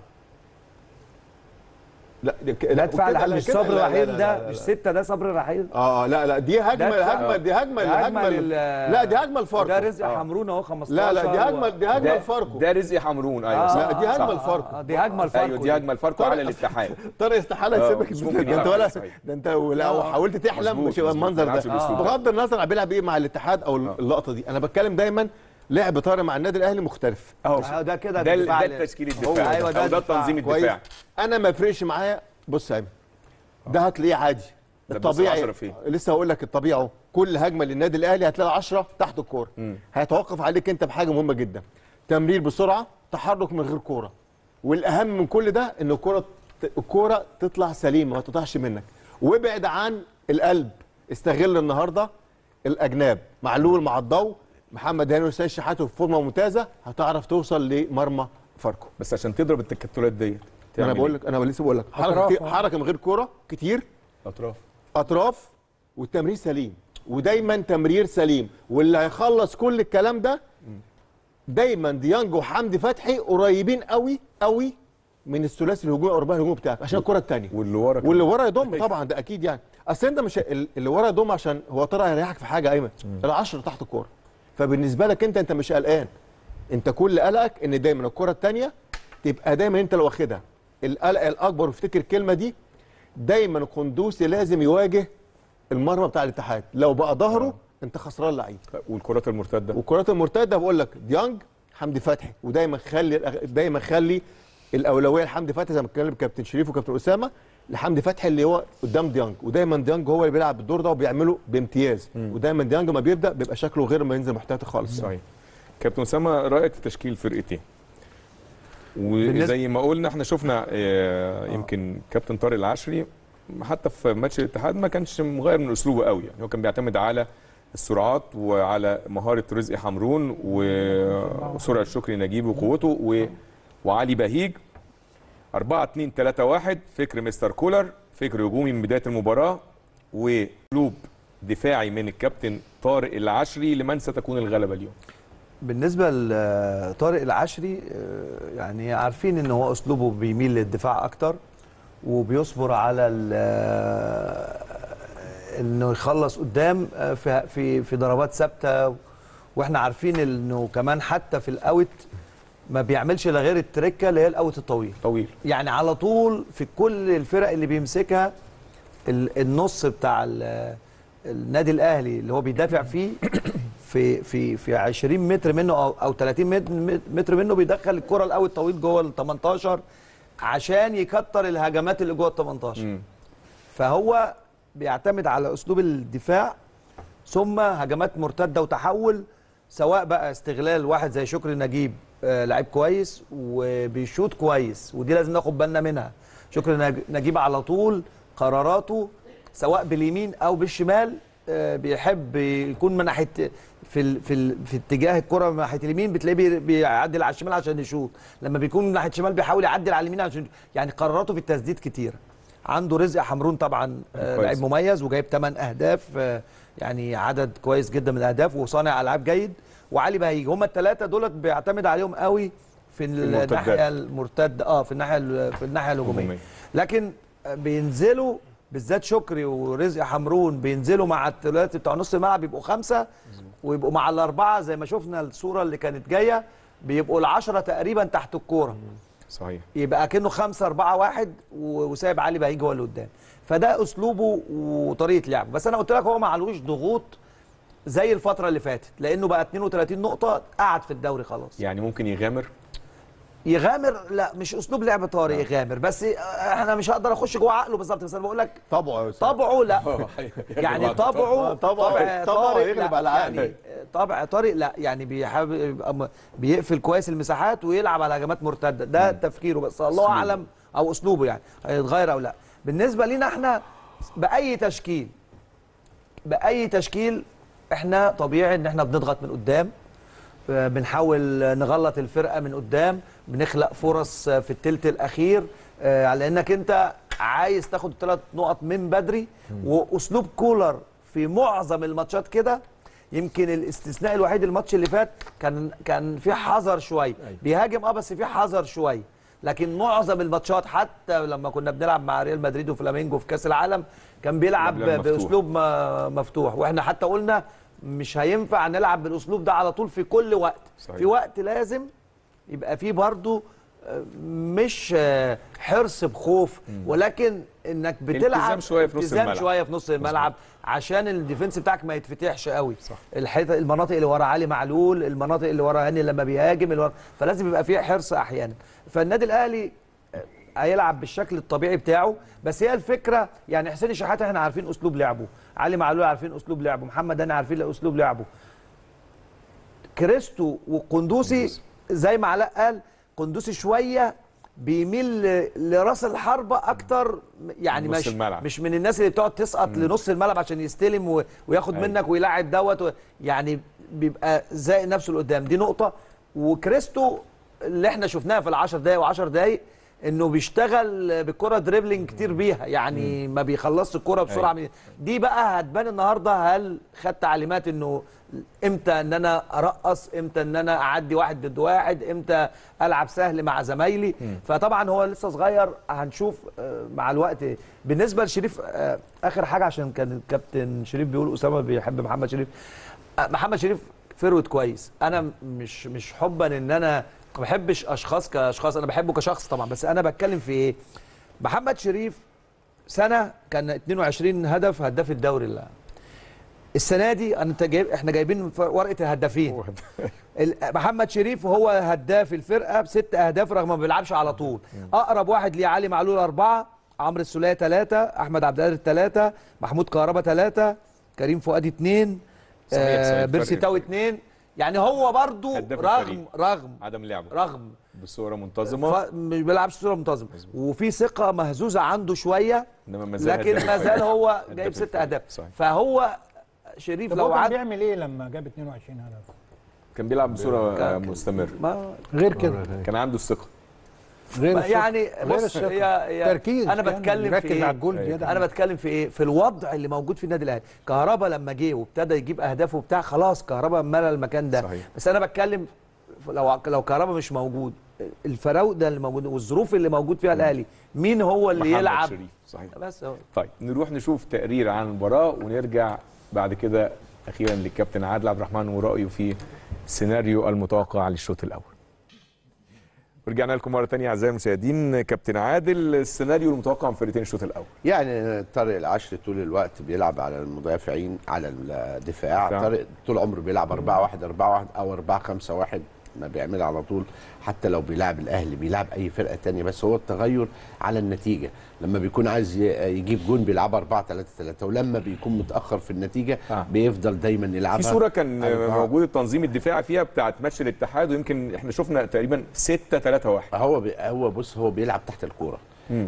لا لا، لا، مش لا، رحيل ده مش. ستة ده صبري رحيل آه لا لا دي هجمة هجمة دي هجمة ده هجمة لل- لا دي هجمة الفاركو ده رزق آه. حمرون اهو 15 لا لا دي هجمة دي هجمة الفاركو ده رزق حمرون أيوه آه، صح. لا دي آه، هجمه آه، آه، دي هجمة الفاركو أيوه دي هجمة الفاركو على الاتحاد طارق استحالة آه، يسيبك ده انت ولا. ده انت لو حاولت تحلم مش. المنظر ده. بغض النظر بيلعب إيه مع الاتحاد أو اللقطة دي أنا بتكلم دايما لعب طارق مع النادي الأهلي مختلف. أهو. آه، ده كده ده ده ال- التشكيل هو- الدفاعي. أيوة، ده أو ده الدفاع. التنظيم كويس الدفاعي أنا ما يفرقش معايا. بص يا ايمن ده هتلاقيه عادي. الطبيعي 10 فين؟ لسه هقول لك الطبيعي أهو. كل هجمة للنادي الأهلي هتلاقي 10 تحت الكورة. هيتوقف عليك أنت بحاجة مهمة جدا. تمرير بسرعة تحرك من غير كورة. والأهم من كل ده إن الكورة الكورة تطلع سليمة ما تقطعش منك. وابعد عن القلب. استغل النهارده الأجناب. معلول مع الضوء. محمد هاني وسام شحاته في فورمة ممتازة هتعرف توصل لمرمى فاركو. بس عشان تضرب التكتلات ديت أنا بقول إيه؟ لك أنا لسه بقول لك حركة كتير-. حركة من غير كورة كتير. أطراف. أطراف والتمرير سليم ودايما تمرير سليم. واللي هيخلص كل الكلام ده دايما ديانج وحمدي فتحي قريبين قوي قوي من الثلاثي الهجومي أو الرباعي الهجومي بتاعك عشان الكرة الثانية واللي ورا. واللي ورا يضم طبعا ده أكيد يعني. أصل أنت مش ال- اللي ورا يضم عشان هو ترى هيريحك في حاجة أيمن. العشرة تحت الكورة. فبالنسبة لك انت انت مش قلقان. انت كل قلقك ان دايما الكرة الثانية تبقى دايما انت اللي واخدها. القلق الأكبر وأفتكر الكلمة دي دايما القندوسي لازم يواجه المرمى بتاع الاتحاد. لو بقى ظهره انت خسران لعيب والكرات المرتدة. والكرات المرتدة بقول لك ديانج حمدي فتحي. ودايما خلي دايما خلي الأولوية لحمدي فتحي زي ما اتكلم كابتن شريف وكابتن أسامة لحمدي فتحي اللي هو قدام ديانج. ودايما ديانج هو اللي بيلعب الدور ده وبيعمله بامتياز. ودايما ديانج ما بيبدأ بيبقى شكله غير ما ينزل محتاط خالص. صحيح. كابتن أسامة رأيك في تشكيل فرقتين وزي ما قلنا إحنا شفنا آه، يمكن كابتن طارق العشري حتى في ماتش الاتحاد ما كانش مغير من أسلوبه قوي. يعني هو كان بيعتمد على السرعات وعلى مهارة رزق حمرون وسرعة شكري نجيب وقوته و... وعلي بهيج. 4 2 3 1 فكر مستر كولر فكر هجومي من بداية المباراة واسلوب دفاعي من الكابتن طارق العشري لمن ستكون الغلبة اليوم. بالنسبة لطارق العشري آه، يعني عارفين إن هو أسلوبه بيميل للدفاع أكتر وبيصبر على آه، إنه يخلص قدام آه، في في في ضربات ثابتة وإحنا عارفين إنه كمان حتى في الأوت ما بيعملش إلا غير التركة اللي هي الأوت الطويل. طويل. يعني على طول في كل الفرق اللي بيمسكها ال- النص بتاع ال- النادي الأهلي اللي هو بيدافع فيه في في في 20 متر منه أو أو 30 مت- متر منه بيدخل الكرة الأول طويل جوه ال 18 عشان يكتر الهجمات اللي جوه ال 18 مم. فهو بيعتمد على أسلوب الدفاع ثم هجمات مرتدة وتحول سواء بقى استغلال واحد زي شكري نجيب لعيب كويس وبيشوط كويس ودي لازم ناخد بالنا منها. شكري نج- نجيب على طول قراراته سواء باليمين أو بالشمال آه بيحب يكون من ناحية في ال في ال في اتجاه الكرة من ناحية اليمين بتلاقيه بي- بيعدل على الشمال عشان يشوط. لما بيكون من ناحية الشمال بيحاول يعدل على اليمين عشان يعني قراراته في التسديد كتيره عنده رزق حمرون طبعا آه. لعيب مميز وجايب 8 أهداف آه يعني عدد كويس جدا من الأهداف وصانع ألعاب جيد. وعلي بهيج. هم الثلاثه دولت بيعتمد عليهم قوي في. الناحية المرتده آه في الناحية ال- في الناحية الهجومية. لكن بينزلوا بالذات شكري ورزق حمرون بينزلوا مع الثلاثه بتوع نص الملعب يبقوا خمسة ويبقوا مع الأربعة. زي ما شفنا الصورة اللي كانت جاية بيبقوا العشرة تقريبا تحت الكورة. صحيح. يبقى كأنه خمسة أربعة واحد و- وسايب علي بهيج هو اللي قدام. فده أسلوبه وطريقة لعبه. بس أنا قلت لك هو ما علوش ضغوط زي الفترة اللي فاتت لأنه بقى 32 نقطة قعد في الدوري خلاص. يعني ممكن يغامر؟ يغامر؟ لا مش أسلوب لعب طارق يغامر بس إحنا مش هقدر أخش جوه عقله بالظبط بس أنا بقول لك طبعه يا أستاذ. طبعه لا. يعني طبعه. طبعه- طبعه طارق يغلب لا، على العقل. يعني طبع طارق لا يعني بيحب بيقفل كويس المساحات ويلعب على هجمات مرتدة. ده تفكيره بس الله أعلم أو أسلوبه يعني هيتغير أو لا. بالنسبة لينا إحنا بأي تشكيل بأي تشكيل إحنا طبيعي ان إحنا بنضغط من قدام آه، بنحاول نغلط الفرقة من قدام بنخلق فرص آه، في التلت الأخير آه، على إنك أنت عايز تاخد ثلاث نقط من بدري وأسلوب كولر في معظم الماتشات كده يمكن الاستثناء الوحيد الماتش اللي فات كان كان في حذر شوية بيهاجم آه بس في حذر شوية لكن معظم الماتشات حتى لما كنا بنلعب مع ريال مدريد وفلامينجو في كأس العالم كان بيلعب لعب مفتوح. بأسلوب مفتوح. وإحنا حتى قلنا مش هينفع نلعب بالأسلوب ده على طول في كل وقت. صحيح. في وقت لازم يبقى فيه برضو آه، مش آه، حرص بخوف ولكن إنك بتلعب التزام شوية في نص الملعب. شوية في نص الملعب عشان ال defense بتاعك ما يتفتحش قوي. صح. المناطق اللي ورا علي معلول المناطق اللي ورا هاني لما بيهاجم اللي ورا فلازم يبقى فيه حرص أحيانا. فالنادي الأهلي هيلعب بالشكل الطبيعي بتاعه. بس هي الفكرة يعني حسين الشحات إحنا عارفين أسلوب لعبه. علي معلول عارفين أسلوب لعبه. محمد هاني عارفين أسلوب لعبه. كريستو وقندوسي زي ما علاء قال قندوسي شوية بيميل لراس الحربه أكتر يعني مش الملعب. مش من الناس اللي بتقعد تسقط لنص الملعب عشان يستلم و- وياخد أيوة. منك ويلعب دوت و- يعني بيبقى زاقق نفسه لقدام. دي نقطة. وكريستو اللي إحنا شفناها في العشر دقايق و10 دقايق انه بيشتغل بالكره dribbling كتير بيها يعني ما بيخلصش الكره بسرعة. من دي بقى هتبان النهارده هل خد تعليمات انه إمتى ان أنا ارقص إمتى ان أنا اعدي واحد ضد واحد إمتى العب سهل مع زمايلي. فطبعا هو لسه صغير هنشوف آه، مع الوقت. بالنسبة لشريف آه، آخر حاجة عشان كان الكابتن شريف بيقول أسامة بيحب محمد شريف. آه، محمد شريف فروت كويس. أنا مش مش حبا إن أنا ما بحبش أشخاص كأشخاص أنا بحبه كشخص طبعا بس أنا بتكلم في إيه؟ محمد شريف سنة كان 22 هدف هداف الدوري اللي السنة دي انت جايب إحنا جايبين ورقة الهدافين. ال- محمد شريف هو هداف الفرقة بست أهداف رغم ما بيلعبش على طول. أقرب واحد ليه علي معلول أربعة عمرو السولية ثلاثة أحمد عبد القادر ثلاثة محمود كهربا ثلاثة كريم فؤاد اثنين. آه بيرسي تاو. اثنين يعني هو برضو هداف رغم الفريق. رغم عدم لعبه رغم بصورة منتظمة ف- مش بيلعبش صوره منتظمة وفي ثقة مهزوزة عنده شوية إنما ما زال لكن ما زال. هو جايب ست. أهداف. فهو شريف لو عد بيعمل إيه لما جاب 22 هدف؟ كان بيلعب بصورة مستمرة ما غير كده كان عنده الثقة غير يعني. بص. هي هي تركيز أنا يعني بتكلم في إيه؟ على أنا بتكلم في إيه؟ في الوضع اللي موجود في النادي الأهلي. كهربا لما جه وابتدى يجيب اهداف وبتاع خلاص كهربا ملى المكان ده. صحيح. بس أنا بتكلم لو لو كهربا مش موجود الفراوده اللي موجود والظروف اللي موجود فيها الأهلي مين هو اللي محمد يلعب؟ شريف صحيح. بس هو. طيب نروح نشوف تقرير عن المباراة ونرجع بعد كده أخيرا للكابتن عادل عبد الرحمن ورأيه في السيناريو المتوقع للشوط الأول. ورجعنا لكم مرة ثانية أعزائي المشاهدين كابتن عادل السيناريو المتوقع من فرقتين الشوط الأول. يعني طارق العشري طول الوقت بيلعب على المدافعين على الدفاع. دفاع. طارق طول عمره بيلعب 4 1 4 1 أو 4 5 1 ما بيعملها على طول. حتى لو بيلعب الأهلي بيلعب أي فرقة تانية بس هو التغير على النتيجة لما بيكون عايز يجيب جون بيلعبها 4 3 3 ولما بيكون متأخر في النتيجة آه. بيفضل دايما يلعبها في صورة كان أربعة. موجود التنظيم الدفاعي فيها بتاعت ماتش الاتحاد ويمكن إحنا شفنا تقريبا 6 3 1 هو بي هو بص هو بيلعب تحت الكورة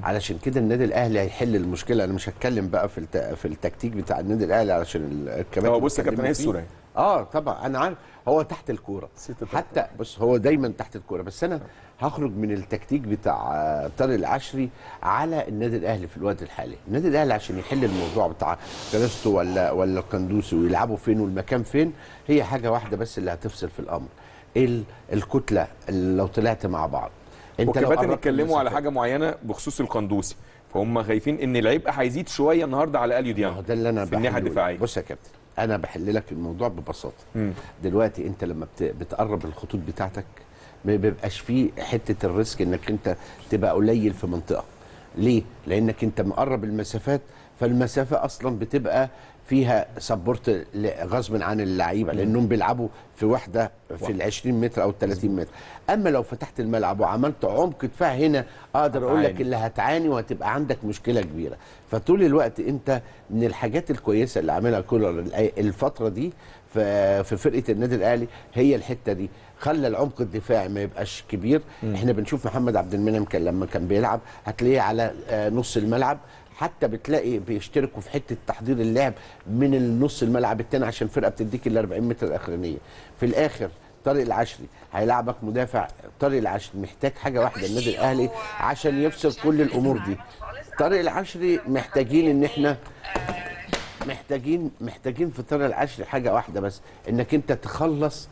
علشان كده النادي الأهلي هيحل المشكلة أنا مش هتكلم بقى في الت... في التكتيك بتاع النادي الأهلي علشان ال- الكباتن هو بص يا كابتن فيه. الصورة اهي. آه طبعا أنا عارف هو تحت الكورة. حتى بص هو دايما تحت الكورة. بس أنا هخرج من التكتيك بتاع آه، طارق العشري على النادي الأهلي في الوقت الحالي. النادي الأهلي عشان يحل الموضوع بتاع كريستو ولا ولا القندوسي ويلعبوا فين والمكان فين هي حاجة واحدة بس اللي هتفصل في الأمر. ال- الكتلة اللي لو طلعت مع بعض. لو وكباتن قربت اتكلموا على حاجة معينة بخصوص القندوسي فهم خايفين إن العبء هيزيد شوية النهارده على أليو ديانج. ده اللي أنا في الناحية. الدفاعية. بص يا كابتن. أنا بحل لك الموضوع ببساطة. مم. دلوقتي أنت لما بت... بتقرب الخطوط بتاعتك ما بيبقاش فيه حتة ال risk إنك أنت تبقى قليل في منطقة. ليه؟ لأنك أنت مقرب المسافات فالمسافة أصلا بتبقى فيها support غصب عن اللعيبة لأنهم بيلعبوا في وحده في ال 20 متر أو 30 متر. أما لو فتحت الملعب وعملت عمق دفاع هنا أقدر أقول لك. اللي هتعاني وهتبقى عندك مشكلة كبيرة. فطول الوقت أنت من الحاجات الكويسة اللي عاملها كولر الفترة دي في فرقة النادي الأهلي هي الحتة دي. خلى العمق الدفاعي ما يبقاش كبير. إحنا بنشوف محمد عبد المنعم كان لما كان بيلعب هتلاقيه على آه، نص الملعب. حتى بتلاقي بيشتركوا في حتة تحضير اللعب من النص الملعب الثاني عشان الفرقه بتديك ال 40 متر الأخرانية. في الآخر طارق العشري هيلعبك مدافع. طارق العشري محتاج حاجة واحدة النادي الأهلي عشان يفصل كل الأمور دي. طارق العشري محتاجين إن إحنا محتاجين محتاجين في طارق العشري حاجة واحدة بس إنك إنت تخلص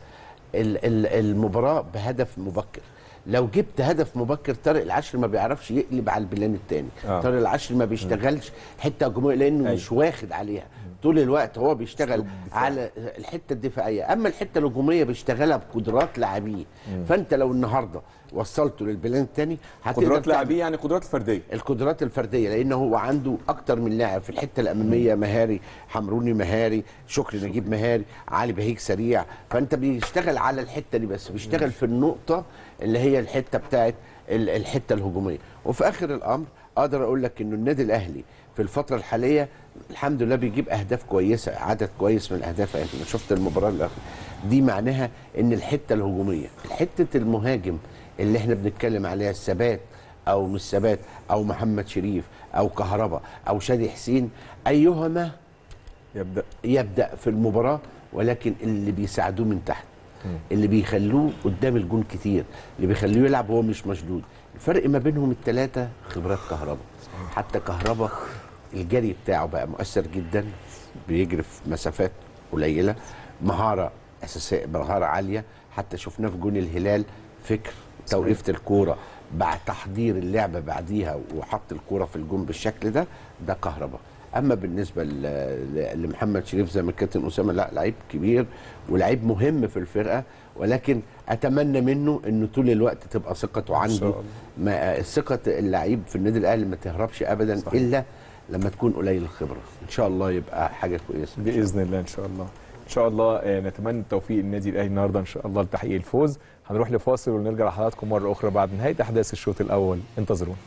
ال- ال- المباراة بهدف مبكر. لو جبت هدف مبكر طارق العشري ما بيعرفش يقلب على البلان الثاني آه. طارق العشري ما بيشتغلش. حتة هجومية لأنه أيوة. مش واخد عليها. طول الوقت هو بيشتغل على الحتة الدفاعية. أما الحتة الهجومية بيشتغلها بقدرات لاعبيه. فأنت لو النهارده وصلته للبلان الثاني قدرات لاعبيه يعني قدرات الفرديه القدرات الفردية لأن هو عنده أكتر من لاعب في الحتة الأمامية مهاري حمروني مهاري شكري نجيب مهاري علي بهيج سريع. فأنت بيشتغل على الحتة دي بس بيشتغل في النقطة اللي هي الحتة بتاعت ال- الحتة الهجومية. وفي آخر الأمر أقدر أقول لك إنه النادي الأهلي في الفترة الحالية الحمد لله بيجيب أهداف كويسة عدد كويس من الأهداف. يعني أنا شفت المباراة الاخيره دي معناها إن الحتة الهجومية حتة المهاجم اللي إحنا بنتكلم عليها الثبات أو مش ثبات أو محمد شريف أو كهربا أو شادي حسين أيهما يبدأ. يبدأ في المباراة ولكن اللي بيساعدوه من تحت. اللي بيخلوه قدام الجون كتير اللي بيخلوه يلعب وهو مش مشدود. الفرق ما بينهم الثلاثه خبرات كهربا. حتى كهربا الجري بتاعه بقى مؤثر جدا بيجري في مسافات قليلة مهارة أساسية مهارة عالية. حتى شفناه في جون الهلال فكر توقيفه الكورة بعد تحضير اللعبة بعديها وحط الكورة في الجون بالشكل ده ده كهربا. أما بالنسبة لمحمد شريف زي ما الكابتن أسامة لا لعيب كبير ولعيب مهم في الفرقة ولكن أتمنى منه انه طول الوقت تبقى ثقته عنده. ما ثقة اللعيب في النادي الأهلي ما تهربش ابدا صحيح. إلا لما تكون قليل الخبرة. إن شاء الله يبقى حاجة كويسة. بإذن الله إن شاء الله. إن شاء الله آه، نتمنى التوفيق للنادي الأهلي النهارده إن شاء الله لتحقيق الفوز. هنروح لفاصل ونرجع لحضراتكم مرة أخرى بعد نهاية أحداث الشوط الأول. انتظرونا.